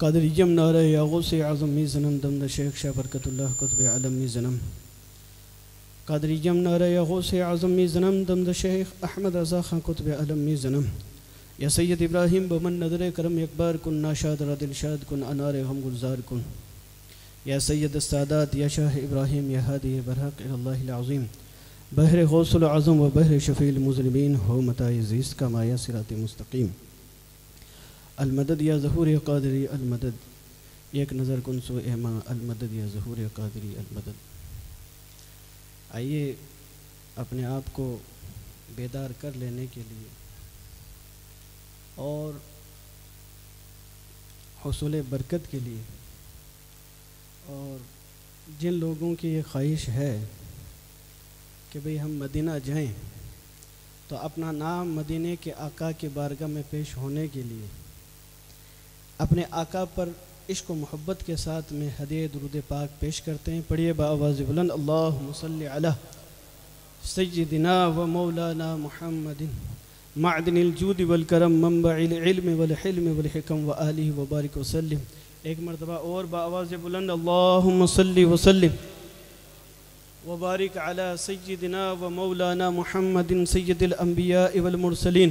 कदरिजम नार यागो से आज़म आज़मी जन्म दमद शेख शाह बरकतुल्ला कुतब आलमी जन्म कदरिजम नार यागो से आज़म आज़मी जन्म दमद शेख अहमद रजा खां कुतब आलमी ज़नम या सैयद इब्राहिम बमन नदर करम अकबर कन नाशाद रदिलशाद कन अनार हम गुलजार कन या सैयद सादात या शाह इब्राहिम या हादी बरहक़ीम बहर गौसल आज़म व बहर शफ़ील मुजरमिन हो मताज़ीज़ का माया सिरात मुस्तकीम अलमदद या जहूर कदरी अलमदद एक नज़र कनसो एमा अलमदद या जहूर कदरी अलमदद आइए अपने आप को बेदार कर लेने के लिए और हौसल बरकत के लिए और जिन लोगों की ये ख्वाहिश है कि भाई हम मदीना जाएँ तो अपना नाम मदीने के आका के बारगा में पेश होने के लिए अपने आका पर इश्क मोहब्बत के साथ में हदे दरुद पाक पेश करते हैं। पढ़िए बाबाज बुलंद। अल्लाह सजदना व मौलाना महमदिन मादनजूद वलकरम मम्बाम वलम वलकम व आलि वबारक वसलम एक मरतबा और बाज़ बुलंद। वसलम वबारक अला सजदना व मौलाना महमदिन सैदिलम्बिया वलमरसलिन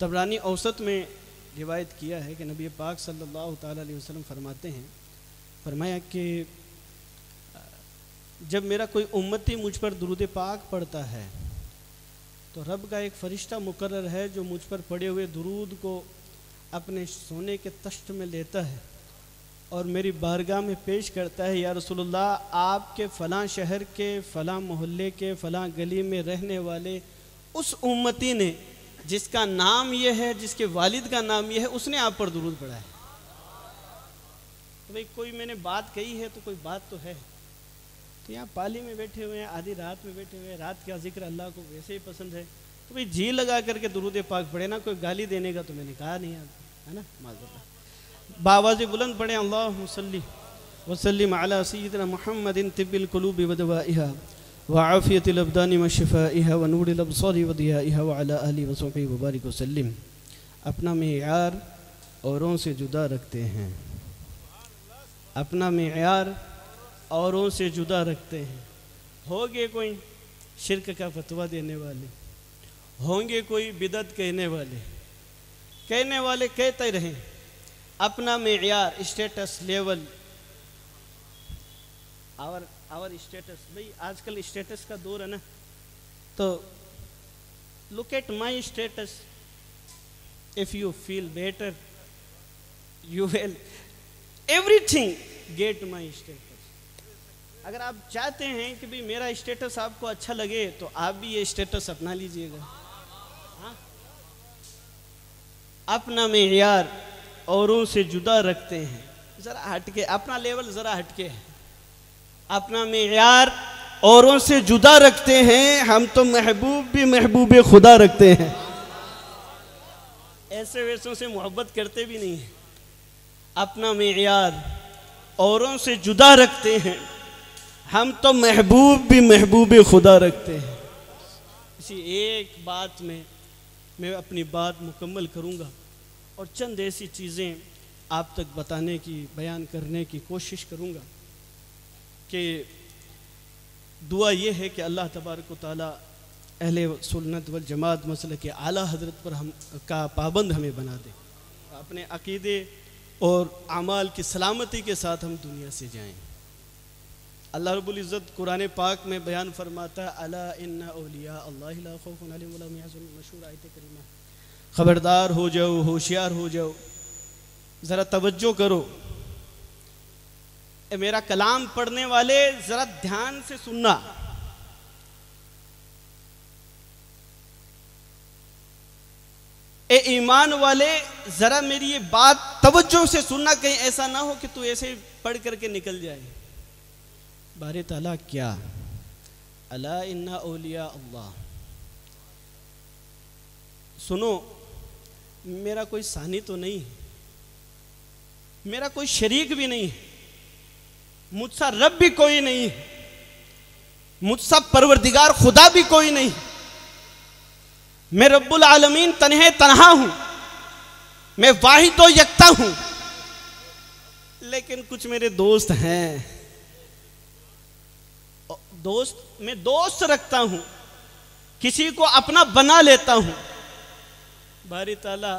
तबरानी औसत में रिवायत किया है कि नबी पाक सल्लल्लाहु अलैहि वसल्लम फरमाते हैं, फरमाया कि, जब मेरा कोई उम्मती मुझ पर दरूद पाक पढ़ता है तो रब का एक फ़रिश्ता मुकर है जो मुझ पर पड़े हुए दरूद को अपने सोने के तश्त में लेता है और मेरी बारगाह में पेश करता है, या रसोल्ला आपके फ़लाँ शहर के, फ़लाँ मोहल्ले के, फ़लाँ गली में रहने वाले उस उम्मती ने, जिसका नाम यह है, जिसके वालिद का नाम यह है, उसने आप पर दुरुद पढ़ा है। तो भाई, कोई मैंने बात कही है तो कोई बात तो है। तो यहाँ पाली में बैठे हुए हैं, आधी रात में बैठे हुए हैं, रात का ज़िक्र अल्लाह को वैसे ही पसंद है। तो भाई, जी लगा करके दुरुद पाक पड़े ना कोई गाली देने का तो मैंने कहा नहीं आपको है ना? माजल्ला बावाज बुलंद पढ़े, अल्लाह वसली वसलम अला सैदना महमद इन तिबिल कलूब वदवाहा वाफ़ियत लबदानी वशिफ़ा वनूर लबसौरी वदिया वाला अली वसफ़ी वबारक वसलम अपना मैार औरों से जुदा रखते हैं। अपना मैार औरों से जुदा रखते हैं। होंगे कोई शिरक का फतवा देने वाले? होंगे कोई बिदत कहने वाले? कहने वाले कहते रहें, अपना मेयार status level our our status भाई, आजकल स्टेटस का दौर है ना। तो look at my status if you feel better you will everything get my status अगर आप चाहते हैं कि भाई मेरा स्टेटस आपको अच्छा लगे तो आप भी ये स्टेटस अपना लीजिएगा। हाँ? अपना मेयार औरों से जुदा रखते हैं। ज़रा हटके, अपना लेवल ज़रा हटके। है अपना मेयार औरों से जुदा रखते हैं, हम तो महबूब भी महबूब खुदा रखते हैं। ऐसे वैसों से मोहब्बत करते भी नहीं हैं। अपना मेयार औरों से जुदा रखते हैं, हम तो महबूब भी महबूब खुदा रखते हैं। इसी एक बात में मैं अपनी बात मुकम्मल करूँगा। और चंद ऐसी चीज़ें आप तक बताने की, बयान करने की कोशिश करूँगा कि दुआ ये है कि अल्लाह तबारक ताली अहले सुन्नत वल जमात मसल के आला हज़रत पर हम, का पाबंद हमें बना दे। अपने अकीदे और अमाल की सलामती के साथ हम दुनिया से जाएँ। अल्लाह रब्बुल इज़्ज़त कुरान पाक में बयान फरमाता अला इन्ना औलिया अल्लाह मशहूर आयत करीमा। खबरदार हो जाओ, होशियार हो जाओ। ज़रा तवज्जो करो। ए, मेरा कलाम पढ़ने वाले, ज़रा ध्यान से सुनना। ए, ईमान वाले, ज़रा मेरी ये बात तवज्जो से सुनना, कहीं ऐसा ना हो कि तू ऐसे पढ़ करके निकल जाए। बार ताला क्या? अला इन्ना ओलिया अल्लाह। सुनो मेरा कोई सानी तो नहीं है। मेरा कोई शरीक भी नहीं है। मुझसा रब भी कोई नहीं है। मुझसा परवरदिगार खुदा भी कोई नहीं मैं रब्बुल आलमीन तनहे तनहा हूँ। मैं वाहिद तो यकता हूँ। लेकिन कुछ मेरे दोस्त हैं। दोस्त, मैं दोस्त रखता हूँ। किसी को अपना बना लेता हूँ। बारी ताला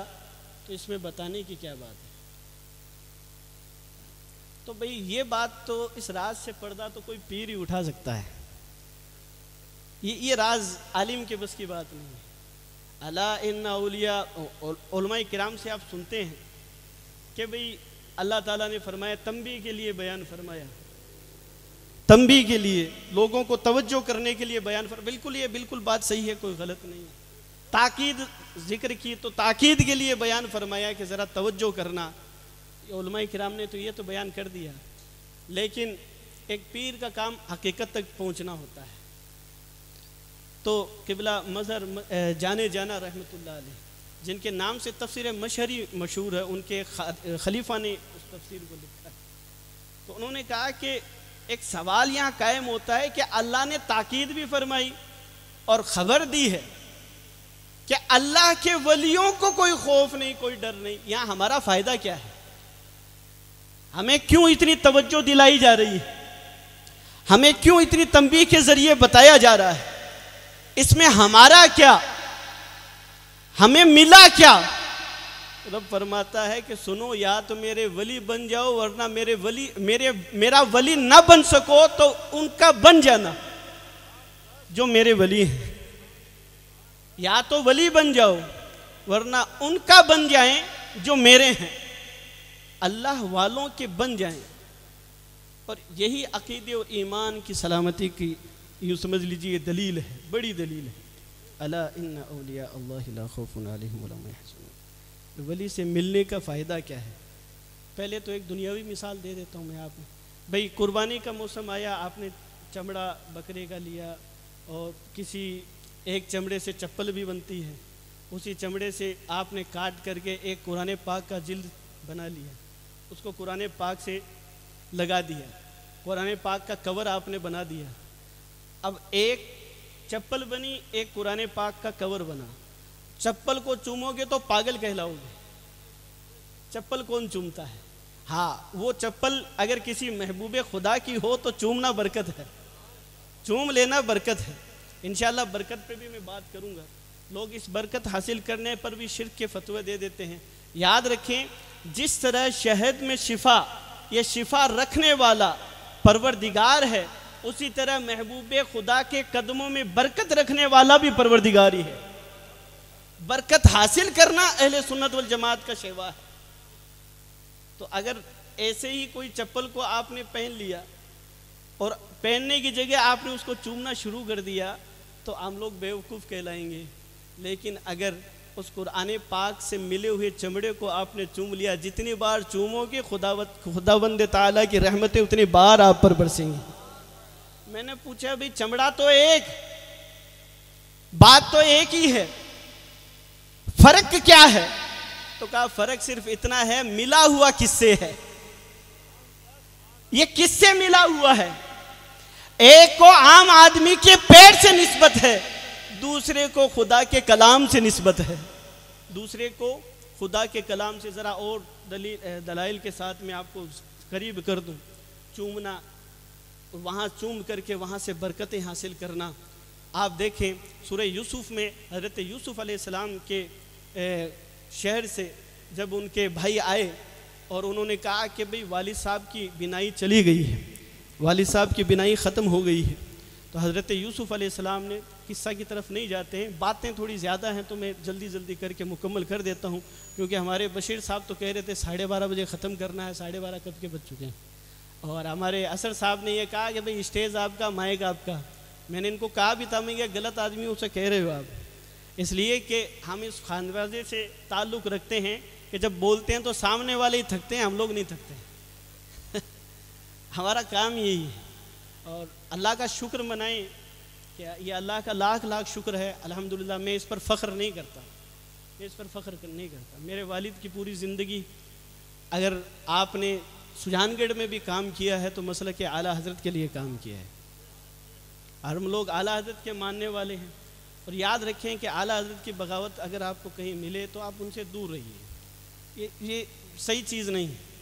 तो इसमें बताने की क्या बात है? तो भाई, ये बात तो इस राज से पर्दा तो कोई पीर ही उठा सकता है। ये ये राज आलिम के बस की बात नहीं है। अला इन्ना किराम से आप सुनते हैं कि भाई, अल्लाह ताला ने फरमाया, तंबी के लिए बयान फरमाया। तंबी के लिए, लोगों को तवज्जो करने के लिए बयान फर, बिल्कुल ये, बिल्कुल बात सही है, कोई गलत नहीं है। ताकीद ज़िक्र की तो ताकीद के लिए बयान फरमाया कि ज़रा तवज्जो करना। कराम ने तो ये तो बयान कर दिया। लेकिन एक पीर का काम हकीकत तक पहुँचना होता है। तो किबला मज़हर जाने जाना रहमत जिनके नाम से तफसर मशहरी मशहूर है, उनके खलीफा ने उस तफसीर को लिखा है। तो उन्होंने कहा कि एक सवाल यहाँ कायम होता है कि अल्लाह ने ताकीद भी फरमाई और ख़बर दी है। कि अल्लाह के वलियों को कोई खौफ नहीं, कोई डर नहीं? यहाँ हमारा फ़ायदा क्या है? हमें क्यों इतनी तवज्जो दिलाई जा रही है? हमें क्यों इतनी तंबी के ज़रिए बताया जा रहा है? इसमें हमारा क्या? हमें मिला क्या? रब फरमाता है कि सुनो, या तो मेरे वली बन जाओ, वरना मेरे वली, मेरे, मेरा वली ना बन सको तो उनका बन जाना, जो मेरे वली हैं। या तो वली बन जाओ, वरना उनका बन जाएँ जो मेरे हैं। अल्लाह वालों के बन जाएँ। और यही अकीदे और ईमान की सलामती की यूँ समझ लीजिए दलील है, बड़ी दलील है। अला अल्लाह वली से मिलने का फ़ायदा क्या है? पहले तो एक दुनियावी मिसाल दे देता हूँ मैं आपको। भाई, कुर्बानी का मौसम आया, आपने चमड़ा बकरे का लिया और किसी एक चमड़े से चप्पल भी बनती है। उसी चमड़े से आपने काट करके एक कुरान पाक का जिल्द बना लिया। उसको कुरान पाक से लगा दिया। कुरान पाक का कवर आपने बना दिया। अब एक चप्पल बनी, एक कुरान पाक का कवर बना। चप्पल को चूमोगे तो पागल कहलाओगे। चप्पल कौन चूमता है? हाँ वो चप्पल अगर किसी महबूब खुदा की हो तो चूमना बरकत है। चूम लेना बरकत है। इनशाला बरकत पे भी मैं बात करूँगा। लोग इस बरकत हासिल करने पर भी शिरक के फतवे दे देते हैं। याद रखें, जिस तरह शहद में शिफा, ये शिफा रखने वाला परवरदिगार है, उसी तरह महबूब खुदा के कदमों में बरकत रखने वाला भी परवरदिगार है। बरकत हासिल करना अहले सुन्नत वल जमात का शेवा है। तो अगर ऐसे ही कोई चप्पल को आपने पहन लिया, और पहनने की जगह आपने उसको चूमना शुरू कर दिया तो हम लोग बेवकूफ़ कहलाएँगे। लेकिन अगर उस कुरान पाक से मिले हुए चमड़े को आपने चूम लिया, जितनी बार चूमोगे, खुदावत, खुदाबंद ताला की रहमतें उतनी बार आप पर बरसेंगी। मैंने पूछा भाई चमड़ा तो एक, बात तो एक ही है, फ़र्क क्या है? तो कहा, फ़र्क सिर्फ़ इतना है, मिला हुआ किससे है? ये किससे मिला हुआ है? एक को आम आदमी के पेट से निस्बत है, दूसरे को खुदा के कलाम से निस्बत है। दूसरे को खुदा के कलाम से ज़रा और दलील दलाइल के साथ में आपको करीब कर दूँ। चूमना, वहाँ चूम करके वहाँ से बरकतें हासिल करना। आप देखें सूर्य यूसुफ में हज़रत यूसुफ अलैहिस्सलाम के शहर से जब उनके भाई आए और उन्होंने कहा कि भाई वालिद साहब की बिनाई चली गई है। वालिद साहब की बिनाई ख़त्म हो गई है। तो हज़रत यूसुफ अलैहिस्सलाम ने किस्सा की तरफ़ नहीं जाते हैं। बातें थोड़ी ज़्यादा हैं तो मैं जल्दी जल्दी करके मुकम्मल कर देता हूँ, क्योंकि हमारे बशीर साहब तो कह रहे थे, साढ़े बारह बजे ख़त्म करना है, साढ़े बारह कब के बज चुके हैं? और हमारे असर साहब ने यह कहा कि भाई, स्टेज आपका, माइक आपका। मैंने इनको कहा भी था, मैं ये गलत आदमी उसे कह रहे हो आप। इसलिए कि हम इस खानवाजे से ताल्लुक़ रखते हैं कि जब बोलते हैं तो सामने वाले ही थकते हैं, हम लोग नहीं थकते। हमारा काम यही है। और अल्लाह का शुक्र मनाएँ कि ये अल्लाह का लाख लाख शुक्र है। अल्हम्दुलिल्लाह मैं इस पर फ़ख्र नहीं करता। मैं इस पर फ़ख्र नहीं करता। मेरे वालिद की पूरी ज़िंदगी अगर आपने सुजानगढ़ में भी काम किया है तो मसल के आला हज़रत के लिए काम किया है। और हम लोग आला हज़रत के मानने वाले हैं। और याद रखें कि आला हज़रत की बगावत अगर आपको कहीं मिले तो आप उनसे दूर रहिए। ये ये सही चीज़ नहीं है।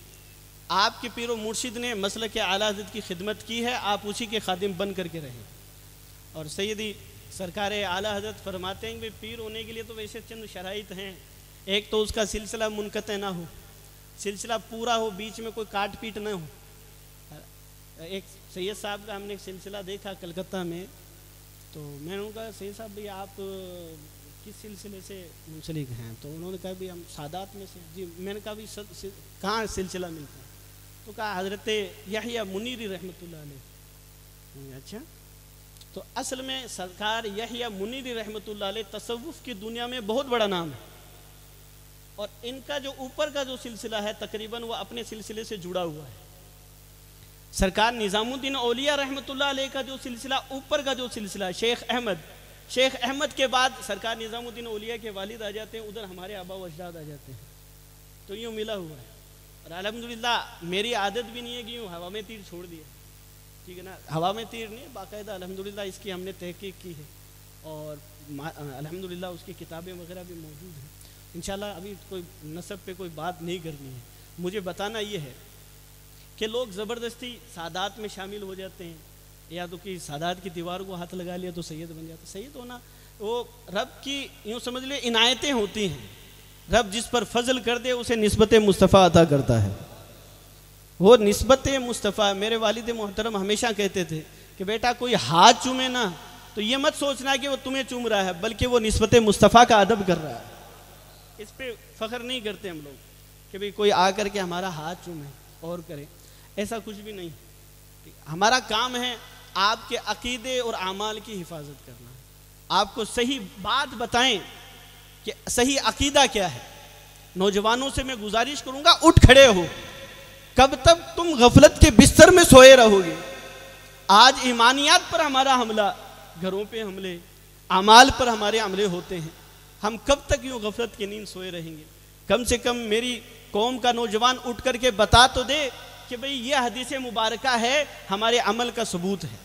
आपके पीर मुर्शिद ने मसल के आला हज़रत की खिदमत की है, आप उसी के खादिम बन करके रहें। और सैदी सरकार आला हज़रत फरमाते हैं कि पीर होने के लिए तो वैसे चंद शराइ हैं। एक तो उसका सिलसिला मुनक़ ना हो, सिलसिला पूरा हो, बीच में कोई काट पीट ना हो। एक सैयद साहब का हमने एक सिलसिला देखा कलकत्ता में तो मैंने उनका, सैयद साहब भैया आप, किस सिलसिले से मुंसलिक हैं? तो उन्होंने कहा भी हम सादात में से, जी, मैंने कहा भी कहाँ सिलसिला मिलता है? तो कहा हज़रत यहिया मुनीरी रहमत अच्छा। तो असल में सरकार यहिया मुनीरी रहमत तसव्वुफ़ की दुनिया में बहुत बड़ा नाम है। और इनका जो ऊपर का जो सिलसिला है तकरीबन वो अपने सिलसिले से जुड़ा हुआ है। सरकार निज़ामुद्दीन औलिया रहमत का जो सिलसिला ऊपर का जो सिलसिला है शेख अहमद शेख अहमद के बाद सरकार निज़ामुद्दीन औलिया के वालिद आ जाते हैं उधर हमारे आबा अजदाद आ जाते हैं। तो यूँ मिला हुआ है। और अलहमदिल्ला मेरी आदत भी नहीं है कि यूँ हवा में तीर छोड़ दिया ठीक है ना? हवा में तीर नहीं, बाकायदा अलहमदिल्ला इसकी हमने तहकीक की है। और अलहमदिल्ला उसकी किताबें वगैरह भी मौजूद हैं। इन अभी कोई नसब पे कोई बात नहीं करनी है। मुझे बताना ये है कि लोग ज़बरदस्ती सादात में शामिल हो जाते हैं। या तो कि सादात की दीवार को हाथ लगा लिया तो सैयद बन जाता सैयद होना, वो रब की, यूँ समझ लिए इनायतें होती हैं। रब जिस पर फजल कर दे, उसे नस्बत मुस्तफ़ा अता करता है। वो नस्बत मुस्तफ़ा, मेरे वालिद मोहतरम हमेशा कहते थे कि बेटा कोई हाथ चूमे ना तो ये मत सोचना कि वो तुम्हें चूम रहा है, बल्कि वो नस्बत मुस्तफ़ा का अदब कर रहा है। इस पर फ़ख्र नहीं करते हम लोग कि भाई कोई आकर के हमारा हाथ चूमे और करे। ऐसा कुछ भी नहीं। हमारा काम है आपके अकीदे और अमाल की हिफाजत करना। आपको सही बात बताएँ कि सही अकीदा क्या है? नौजवानों से मैं गुजारिश करूँगा, उठ खड़े हो। कब तक तुम गफलत के बिस्तर में सोए रहोगे? आज ईमानियात पर हमारा हमला, घरों पे हमले, अमाल पर हमारे हमले होते हैं। हम कब तक यूँ गफलत की नींद सोए रहेंगे? कम से कम मेरी कौम का नौजवान उठ करके बता तो दे कि भाई, ये हदीस मुबारक है, हमारे अमल का सबूत है।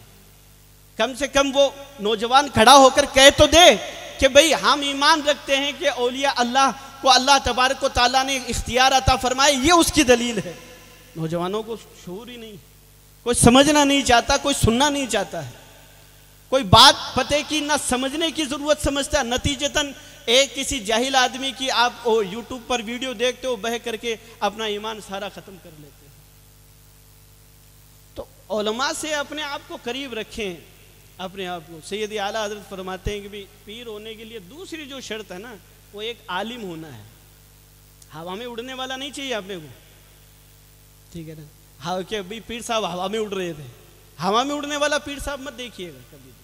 कम से कम वो नौजवान खड़ा होकर कह तो दे कि भाई हम ईमान रखते हैं कि ओलिया अल्लाह को अल्लाह तबारक ताला ने इख्तियार अता फरमाए, ये उसकी दलील है। नौजवानों को शूर ही नहीं। कोई समझना नहीं चाहता, कोई सुनना नहीं चाहता है। कोई बात पते की ना समझने की ज़रूरत समझता है नतीजतन एक किसी जाहिल आदमी की आप ओ यूट्यूब पर वीडियो देखते हो, बह करके अपना ईमान सारा खत्म कर लेते हो। तो ओलमा से अपने आप को करीब रखें। अपने आप को। सैयद आला हज़रत फरमाते हैं कि भी पीर होने के लिए दूसरी जो शर्त है ना, वो एक आलिम होना है। हवा में उड़ने वाला नहीं चाहिए अपने को। ठीक है ना? हाँ क्या भाई पीर साहब हवा में उड़ रहे थे। हवा में उड़ने वाला पीर साहब मत देखिएगा कभी भी।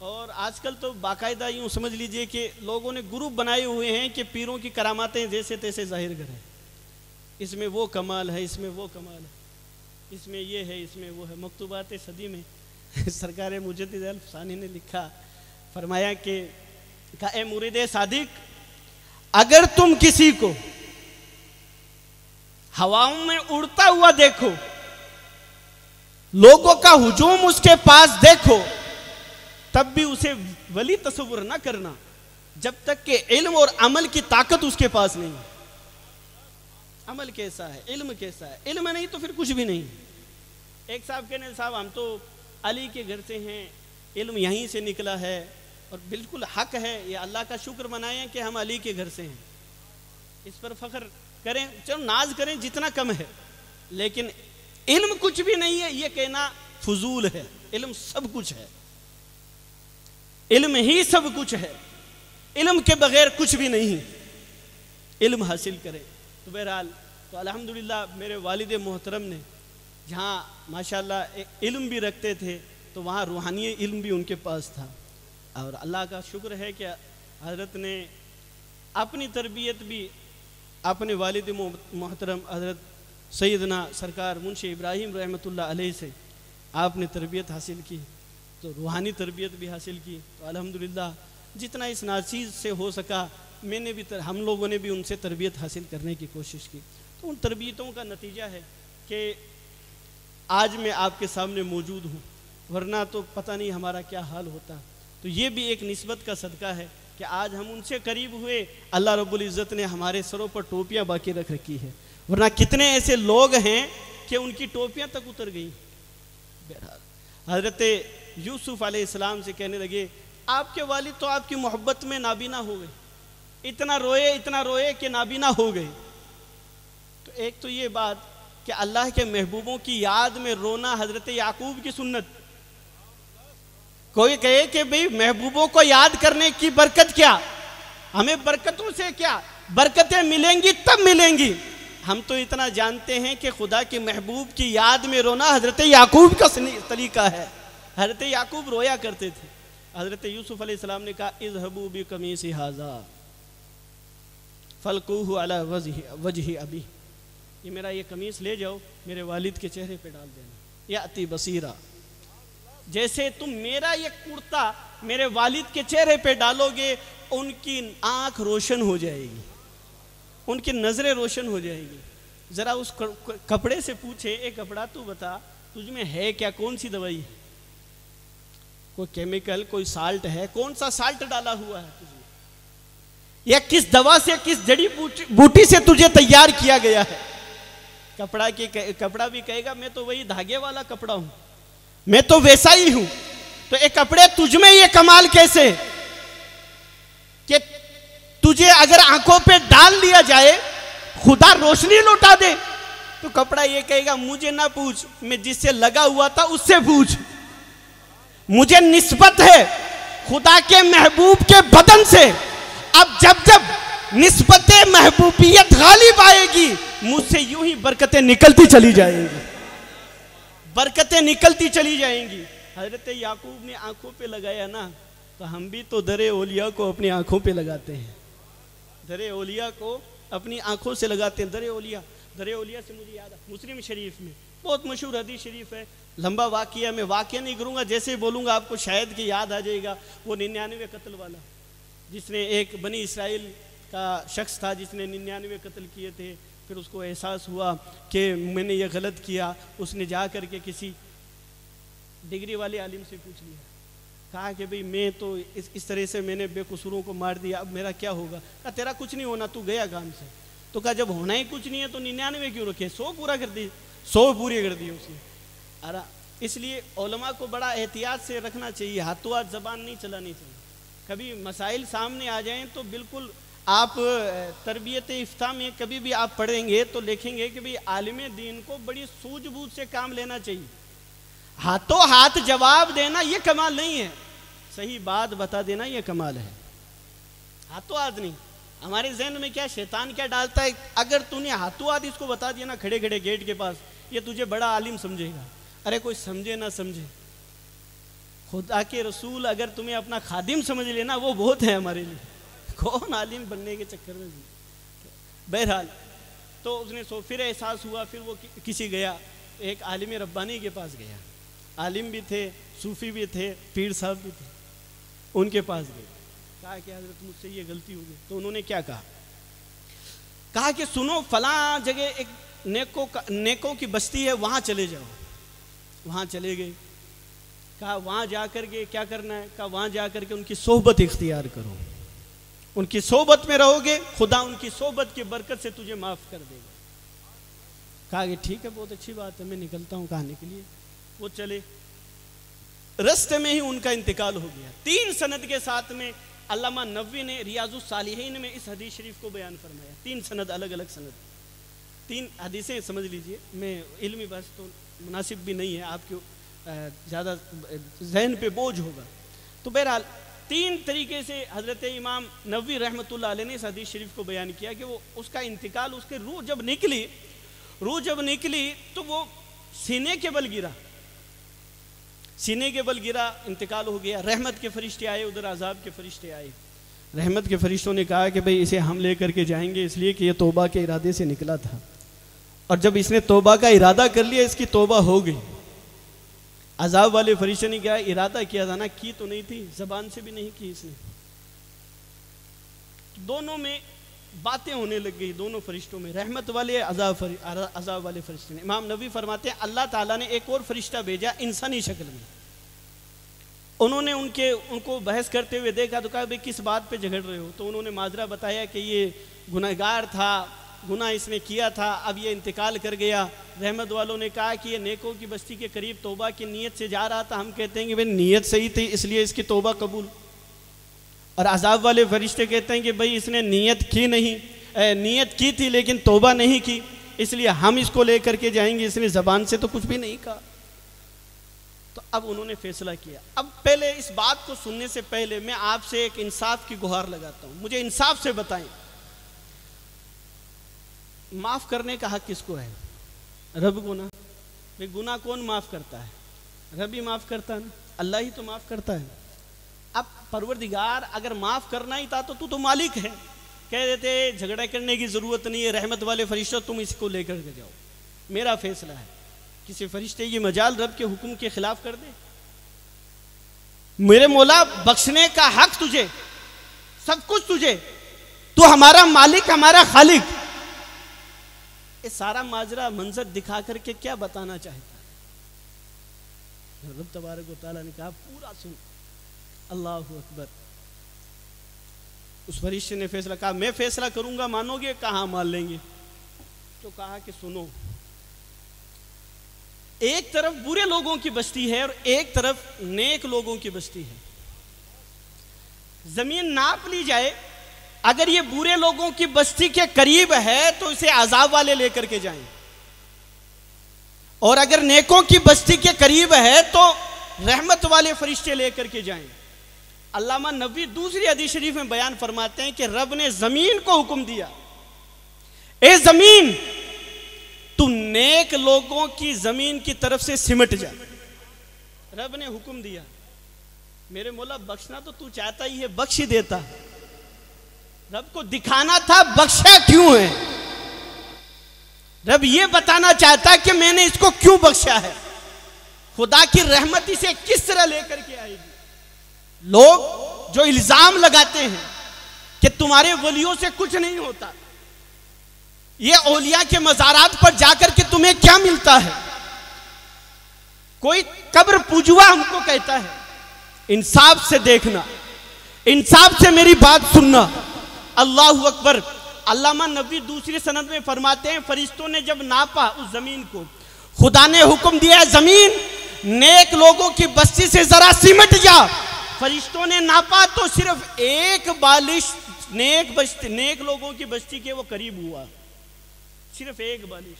और आजकल तो बाकायदा यूँ समझ लीजिए कि लोगों ने ग्रुप बनाए हुए हैं कि पीरों की करामातें जैसे तैसे ज़ाहिर करें। इसमें वो कमाल है, इसमें वो कमाल है। इसमें ये है, इसमें वो है। मकतूबात सदी में सरकार मुजद सानी ने लिखा, फरमाया कि, का ए मुरीद सादिक, अगर तुम किसी को हवाओं में उड़ता हुआ देखो, लोगों का हुजूम उसके पास देखो, तब भी उसे वली तस्वुर ना करना, जब तक के इल्म और अमल की ताकत उसके पास नहीं अमल कैसा है? इल्म कैसा है? इल्म नहीं तो फिर कुछ भी नहीं। एक साहब कहने, साहब, हम तो अली के घर से हैं, इल्म यहीं से निकला है और बिल्कुल हक है, ये अल्लाह का शुक्र मनाएँ कि हम अली के घर से हैं। इस पर फख्र करें, चलो नाज करें, जितना कम है। लेकिन इल्म कुछ भी नहीं है, ये कहना फजूल है। इल्म सब कुछ है। इल्म ही सब कुछ है। इल्म के बगैर कुछ भी नहीं इल्म हासिल करें। तो बहरहाल तो अल्हम्दुलिल्लाह मेरे वालिद मोहतरम ने जहाँ माशाल्लाह इल्म भी रखते थे तो वहाँ रूहानी इल्म भी उनके पास था। और अल्लाह का शुक्र है कि हज़रत ने अपनी तरबियत भी अपने वालद मोहतरम हज़रत सैदना सरकार मुंशी इब्राहिम रहमत से आपने तरबियत हासिल की तो रूहानी तरबियत भी हासिल की। तो अलहमदिल्ला जितना इस नाचीज़ से हो सका मैंने भी तर, हम लोगों ने भी उनसे तरबियत हासिल करने की कोशिश की। तो उन तरबियतों का नतीजा है कि आज मैं आपके सामने मौजूद हूँ, वरना तो पता नहीं हमारा क्या हाल होता। तो ये भी एक नस्बत का सदका है कि आज हम उनसे करीब हुए। अल्लाह रब्बुल इज़्ज़त ने हमारे सरों पर टोपियाँ बाकी रख रखी है। वरना कितने ऐसे लोग हैं कि उनकी टोपियाँ तक उतर गई। बहरहाल, हज़रत यूसुफ अलैहिस्सलाम से कहने लगे, आपके वालिद तो आपकी मोहब्बत में नाबीना हो गए। इतना रोए इतना रोए कि नाबीना हो गए। तो एक तो ये बात कि अल्लाह के महबूबों की याद में रोना हज़रत याकूब की सुन्नत। कोई कहे कि भाई महबूबों को याद करने की बरकत क्या? हमें बरकतों से क्या? बरकतें मिलेंगी, तब मिलेंगी। हम तो इतना जानते हैं कि खुदा के महबूब की याद में रोना हज़रत याकूब का तरीका है। हज़रत याकूब रोया करते थे। हज़रत यूसुफ अलैहिस्सलाम ने कहा इज़ हबूबी कमी से हाजा, फलकूह अला वजह अभी ये मेरा ये कमीज ले जाओ, मेरे वालिद के चेहरे पे डाल देना। या अति बसीरा। जैसे तुम मेरा ये कुर्ता मेरे वालिद के चेहरे पे डालोगे, उनकी आँख रोशन हो जाएगी। उनकी नज़रें रोशन हो जाएगी। ज़रा उस कपड़े से पूछे एक कपड़ा तू बता, तुझ में है क्या? कौन सी दवाई है? कोई केमिकल, कोई साल्ट है। कौन सा साल्ट डाला हुआ है तुझे या किस दवा से, किस जड़ी बूटी से तुझे तैयार किया गया है? कपड़ा की कपड़ा भी कहेगा, मैं तो वही धागे वाला कपड़ा हूँ। मैं तो वैसा ही हूँ। तो ये कपड़े तुझ में ये कमाल कैसे? कि तुझे अगर आँखों पे डाल दिया जाए, खुदा रोशनी लौटा दे तो कपड़ा ये कहेगा, मुझे ना पूछ। मैं जिससे लगा हुआ था उससे पूछ। मुझे निस्बत है खुदा के महबूब के बदन से। अब जब जब निस्बत महबूबियत गालिब आएगी, मुझसे यूँ ही बरकतें निकलती चली जाएँगी। बरकतें निकलती चली जाएँगी। हज़रत याकूब ने आँखों पे लगाया ना तो हम भी तो दरे ओलिया को अपनी आँखों पे लगाते हैं। दरे ओलिया को अपनी आँखों से लगाते हैं। दरे ओलिया दरे ओलिया से मुझे याद है, मुस्लिम शरीफ में। बहुत मशहूर हदीस शरीफ है। लंबा वाक्य मैं वाक्य नहीं करूँगा, जैसे बोलूँगा आपको शायद कि याद आ जाएगा, वो निन्यानवे कत्ल वाला, जिसने एक बनी इसराइल का शख्स था जिसने निन्यानवे कत्ल किए थे, फिर उसको एहसास हुआ कि मैंने ये गलत किया। उसने जा कर के किसी डिग्री वाले आलिम से पूछ लिया। कहा कि भाई, मैं तो इस इस तरह से मैंने बेकसूरों को मार दिया, अब मेरा क्या होगा? कहा, तेरा कुछ नहीं होना, तू गया काम से। तो कहा, जब होना ही कुछ नहीं है तो निन्यानवे क्यों रखे? सौ पूरा कर दी, सौ पूरी कर दी उसने। अरे, इसलिए ओलमा को बड़ा एहतियात से रखना चाहिए। हाथों हाथ, जबान नहीं चलानी चाहिए। कभी मसाइल सामने आ जाएँ तो बिल्कुल आप तरबियत इफ्ता में कभी भी आप पढ़ेंगे तो लिखेंगे कि भाई आलिम दीन को बड़ी सूझबूझ से काम लेना चाहिए। हाथों हाथ जवाब देना ये कमाल नहीं है। सही बात बता देना ये कमाल है। हाथों हाथ नहीं। हमारे जहन में क्या शैतान क्या डालता है? अगर तूने हाथों हाथ इसको बता दिया ना खड़े खड़े गेट के पास, ये तुझे बड़ा आलिम समझेगा। अरे कोई समझे ना समझे। खुदा के रसूल अगर तुम्हें अपना खादिम समझ लेना वो बहुत है हमारे लिए। कौन आलिम बनने के चक्कर में बहरहाल तो उसने सो फिर एहसास हुआ फिर वो कि, किसी गया एक आलिम रब्बानी के पास गया। आलिम भी थे सूफी भी थे पीर साहब भी थे उनके पास गए। कहा कि हज़रत मुझसे ये गलती हो गई। तो उन्होंने क्या कहा? कहा कि सुनो फला जगह एक नेको का नेकों की बस्ती है वहाँ चले जाओ। वहाँ चले गए। कहा वहाँ जा के क्या करना है? कहा वहाँ जा के उनकी सोहबत इख्तियार करो। उनकी सोबत में रहोगे, खुदा उनकी सोबत की बरकत से तुझे माफ़ कर देगा। कहा कि ठीक है, बहुत अच्छी बात है, मैं निकलता हूँ कहने के लिए। वो चले। रस्ते में ही उनका इंतकाल हो गया। तीन सनद के साथ में अल्लामा नबी ने रियाजुस सालिहीन में इस हदीस शरीफ को बयान फरमाया। तीन सनद अलग अलग सनद। तीन हदीसें, समझ लीजिए। मैं इल्मी बस तो मुनासिब भी नहीं है, आपके ज़्यादा, जहन पे बोझ होगा। तो बहरहाल तीन तरीके से हज़रत इमाम नबी रहमत ने इस हदीस शरीफ को बयान किया कि वो उसका इंतकाल, उसके रूह जब निकली, रूह जब निकली तो वो सीने के बल गिरा। सीने के बल गिरा, इंतकाल हो गया, रहमत के फरिश्ते आए, उधर आज़ाब के फरिश्ते आए। रहमत के फरिश्तों ने कहा कि भाई इसे हम ले करके जाएँगे, इसलिए कि यह तोबा के इरादे से निकला था। और जब इसने तोबा का इरादा कर लिया, इसकी तोबा हो गई। अजाब वाले फरिश्ते ने क्या इरादा किया था ना? की तो नहीं थी, जबान से भी नहीं की इसने। दोनों में बातें होने लग गई, दोनों फरिश्तों में। रहमत वाले अजाब अजाब वाले फरिश्ते ने। इमाम नबी फरमाते हैं, अल्लाह ताला ने एक और फरिश्ता भेजा इंसानी शक्ल में। उन्होंने उनके, उनको बहस करते हुए देखा तो कहा, भाई, किस बात पे झगड़ रहे हो? तो उन्होंने माजरा बताया कि ये गुनाहगार था गुना इसने किया था, अब ये इंतकाल कर गया। रहमत वालों ने कहा कि ये नेकों की बस्ती के करीब तोबा की नीयत से जा रहा था। हम कहते हैं कि भाई नीयत सही थी, इसलिए इसकी तोबा कबूल। और अजाब वाले फरिश्ते कहते हैं कि भाई इसने नीयत की नहीं नीयत की थी, लेकिन तोबा नहीं की। इसलिए हम इसको लेकर के जाएँगे, इसने ज़बान से तो कुछ भी नहीं कहा। तो अब उन्होंने फैसला किया। अब पहले इस बात को सुनने से पहले मैं आपसे एक इंसाफ की गुहार लगाता हूँ। मुझे इंसाफ से बताएँ। माफ़ करने का हक किसको है? रब को ना। भाई गुना कौन माफ़ करता है? रब ही माफ़ करता है ना। अल्लाह ही तो माफ़ करता है। अब परवरदिगार, अगर माफ़ करना ही था तो तू तो मालिक है। कह देते, झगड़ा करने की ज़रूरत नहीं है, रहमत वाले फरिश्ते, तुम इसको लेकर के जाओ। मेरा फैसला है। किसी फरिश्ते ये मजाल रब के हुक्म के खिलाफ कर दे। मेरे मोला, बख्शने का हक तुझे। सब कुछ तुझे। तू हमारा मालिक, हमारा खालिक। ये सारा माजरा मंजर दिखा करके क्या बताना चाहता है? रब तबारक ने कहा, पूरा सुन। अल्लाह अकबर। उस फरिश्ते ने फैसला कहा, मैं फैसला करूँगा, मानोगे? कहा मान लेंगे? तो कहा कि सुनो, एक तरफ़ बुरे लोगों की बस्ती है और एक तरफ़ नेक लोगों की बस्ती है। ज़मीन नाप ली जाए अगर ये बुरे लोगों की बस्ती के करीब है तो इसे आजाब वाले लेकर के जाएँ। और अगर नेकों की बस्ती के करीब है तो रहमत वाले फरिश्ते लेकर के जाएँ। अल्लामा नबी दूसरी अदी शरीफ में बयान फरमाते हैं कि रब ने ज़मीन को हुक्म दिया। ए ज़मीन तू नेक लोगों की ज़मीन की तरफ़ से सिमट जा। रब ने हुक्म दिया, मेरे मोला बख्शना तो तू चाहता ही है, बख्श ही देता। रब को दिखाना था, बख्शा क्यों है? रब ये बताना चाहता है कि मैंने इसको क्यों बख्शा है? खुदा की रहमत इसे किस तरह लेकर के आएगी? लोग जो इल्ज़ाम लगाते हैं कि तुम्हारे वलियों से कुछ नहीं होता, ये ओलिया के मजारात पर जाकर के तुम्हें क्या मिलता है? कोई कब्र पूजुआ हमको कहता है, इंसाफ से देखना, इंसाफ से मेरी बात सुनना। अल्लाह अकबर। अल्लामा नबी दूसरी सनद में फरमाते हैं, फरिश्तों ने जब नापा उस ज़मीन को, खुदा ने हुक्म दिया ज़मीन नेक लोगों की बस्ती से जरा सिमट जा। फरिश्तों ने नापा तो सिर्फ़ एक बालिश, नेक बस्ती, नेक लोगों की बस्ती के वो करीब हुआ। सिर्फ़ एक बालिश।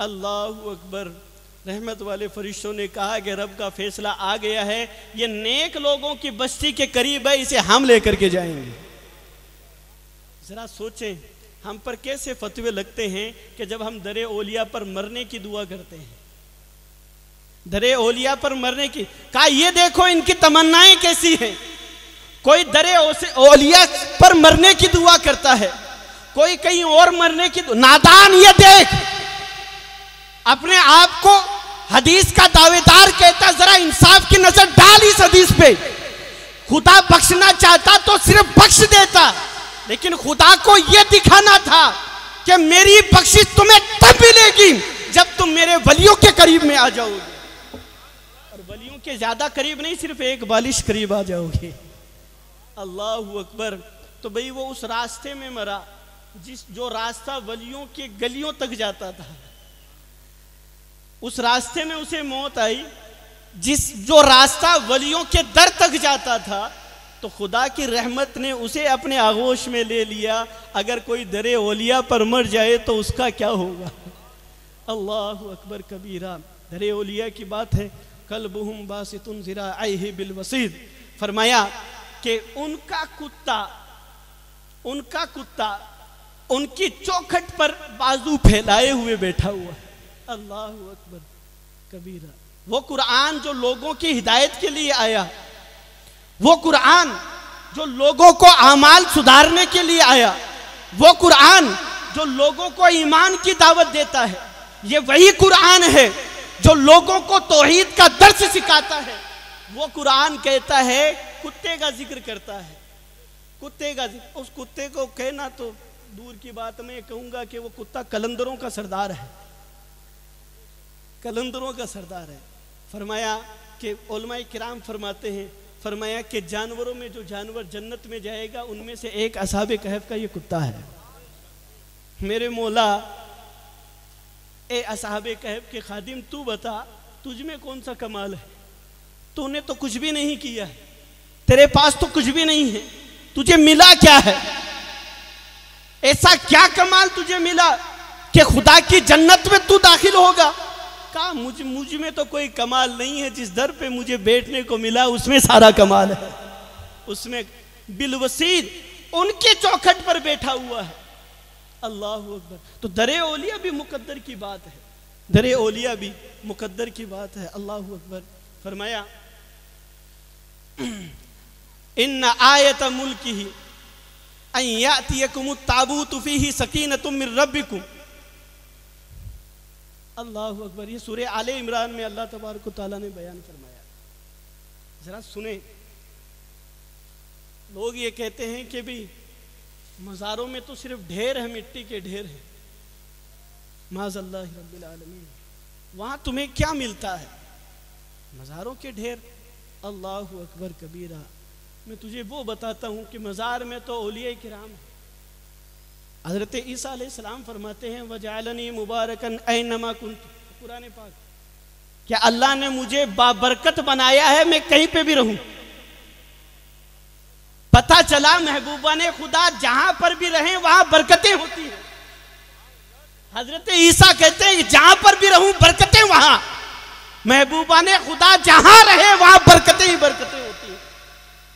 अल्लाह अकबर। रहमत वाले फरिश्तों ने कहा कि रब का फैसला आ गया है, ये नेक लोगों की बस्ती के करीब है, इसे हम लेकर के जाएँगे। जरा सोचें, हम पर कैसे फतवे लगते हैं कि जब हम दरे ओलिया पर मरने की दुआ करते हैं? दरे ओलिया पर मरने की, कहा ये देखो इनकी तमन्नाएँ कैसी हैं? कोई दरे ओलिया पर मरने की दुआ करता है, कोई कहीं और मरने की नादान ये देख, अपने आप को हदीस का दावेदार कहता जरा इंसाफ की नज़र डाल इस हदीस पे। खुदा बख्शना चाहता तो सिर्फ़ बख्श देता। लेकिन खुदा को यह दिखाना था कि मेरी बख्शिश तुम्हें तब मिलेगी जब तुम मेरे वलियों के करीब में आ जाओगे। और वलियों के ज़्यादा करीब नहीं, सिर्फ़ एक बालिश करीब आ जाओगे। अल्लाह अकबर। तो भाई वो उस रास्ते में मरा, जिस जो रास्ता वलियों के गलियों तक जाता था। उस रास्ते में उसे मौत आई, जिस जो रास्ता वलियों के दर तक जाता था तो खुदा की रहमत ने उसे अपने आगोश में ले लिया। अगर कोई दरे ओलिया पर मर जाए तो उसका क्या होगा? अल्लाह अकबर कबीरा। दरे ओलिया की बात है कल बहुम आई बिल वसीद। फरमाया कि उनका कुत्ता उनका कुत्ता उनकी चौखट पर बाजू फैलाए हुए बैठा हुआ है। अल्लाह अकबर कबीरा। वो कुरान जो लोगों की हिदायत के लिए आया वो कुरान जो लोगों को अमाल सुधारने के लिए आया, वो कुरान जो लोगों को ईमान की दावत देता है, ये वही कुरान है जो लोगों को तोहीद का दर्श सिखाता है। वो कुरान कहता है, कुत्ते का ज़िक्र करता है। कुत्ते का उस कुत्ते को कहना तो दूर की बात, मैं कहूँगा कि वो कुत्ता कलंदरों का सरदार है। कलंदरों का सरदार है। फरमाया कि किराम फरमाते हैं फरमाया कि जानवरों में जो जानवर जन्नत में जाएगा, उनमें से एक असाब कहफ का ये कुत्ता है। मेरे मोला, ए असाब कहफ के खादिम, तू बता, तुझ में कौन सा कमाल है? तूने तो कुछ भी नहीं किया है। तेरे पास तो कुछ भी नहीं है। तुझे मिला क्या है? ऐसा क्या कमाल तुझे मिला कि खुदा की जन्नत में तू दाखिल होगा? कहा मुझ मुझमें तो कोई कमाल नहीं है, जिस दर पे मुझे बैठने को मिला, उसमें सारा कमाल है। उसमें बिलवसीर उनके चौखट पर बैठा हुआ है। अल्लाह अकबर। तो दरे ओलिया भी मुकद्दर की बात है। दरे ओलिया भी मुकद्दर की बात है। अल्लाह अकबर। फरमाया इन आयत मुल्क ही ताबूत फ़ी सकीन तुम रबिकुम अल्लाह अकबर। ये सूर्य आल इमरान में अल्लाह तबारक ताला ने बयान फरमाया। ज़रा सुने। लोग ये कहते हैं कि भी मज़ारों में तो सिर्फ़ ढेर है, मिट्टी के ढेर है। माजल्लामीन वहाँ तुम्हें क्या मिलता है? मज़ारों के ढेर। अल्लाह अकबर कबीरा। मैं तुझे वो बताता हूँ कि मज़ार में तो ओलिया कराम है। हज़रत ईसा सलाम फरमाते हैं, वजालनी मुबारकन नमा कुन पुराने पाक। क्या अल्लाह ने मुझे बाबरकत बनाया है? मैं कहीं पे भी रहूँ? पता चला महबूबा ने, खुदा जहाँ पर भी रहे, वहाँ बरकतें होती हैं। हज़रत ईसा कहते हैं, जहाँ पर भी रहूँ, बरकतें वहाँ। महबूबा ने, खुदा जहाँ रहे, वहाँ बरकतें ही बरकतें होती हैं।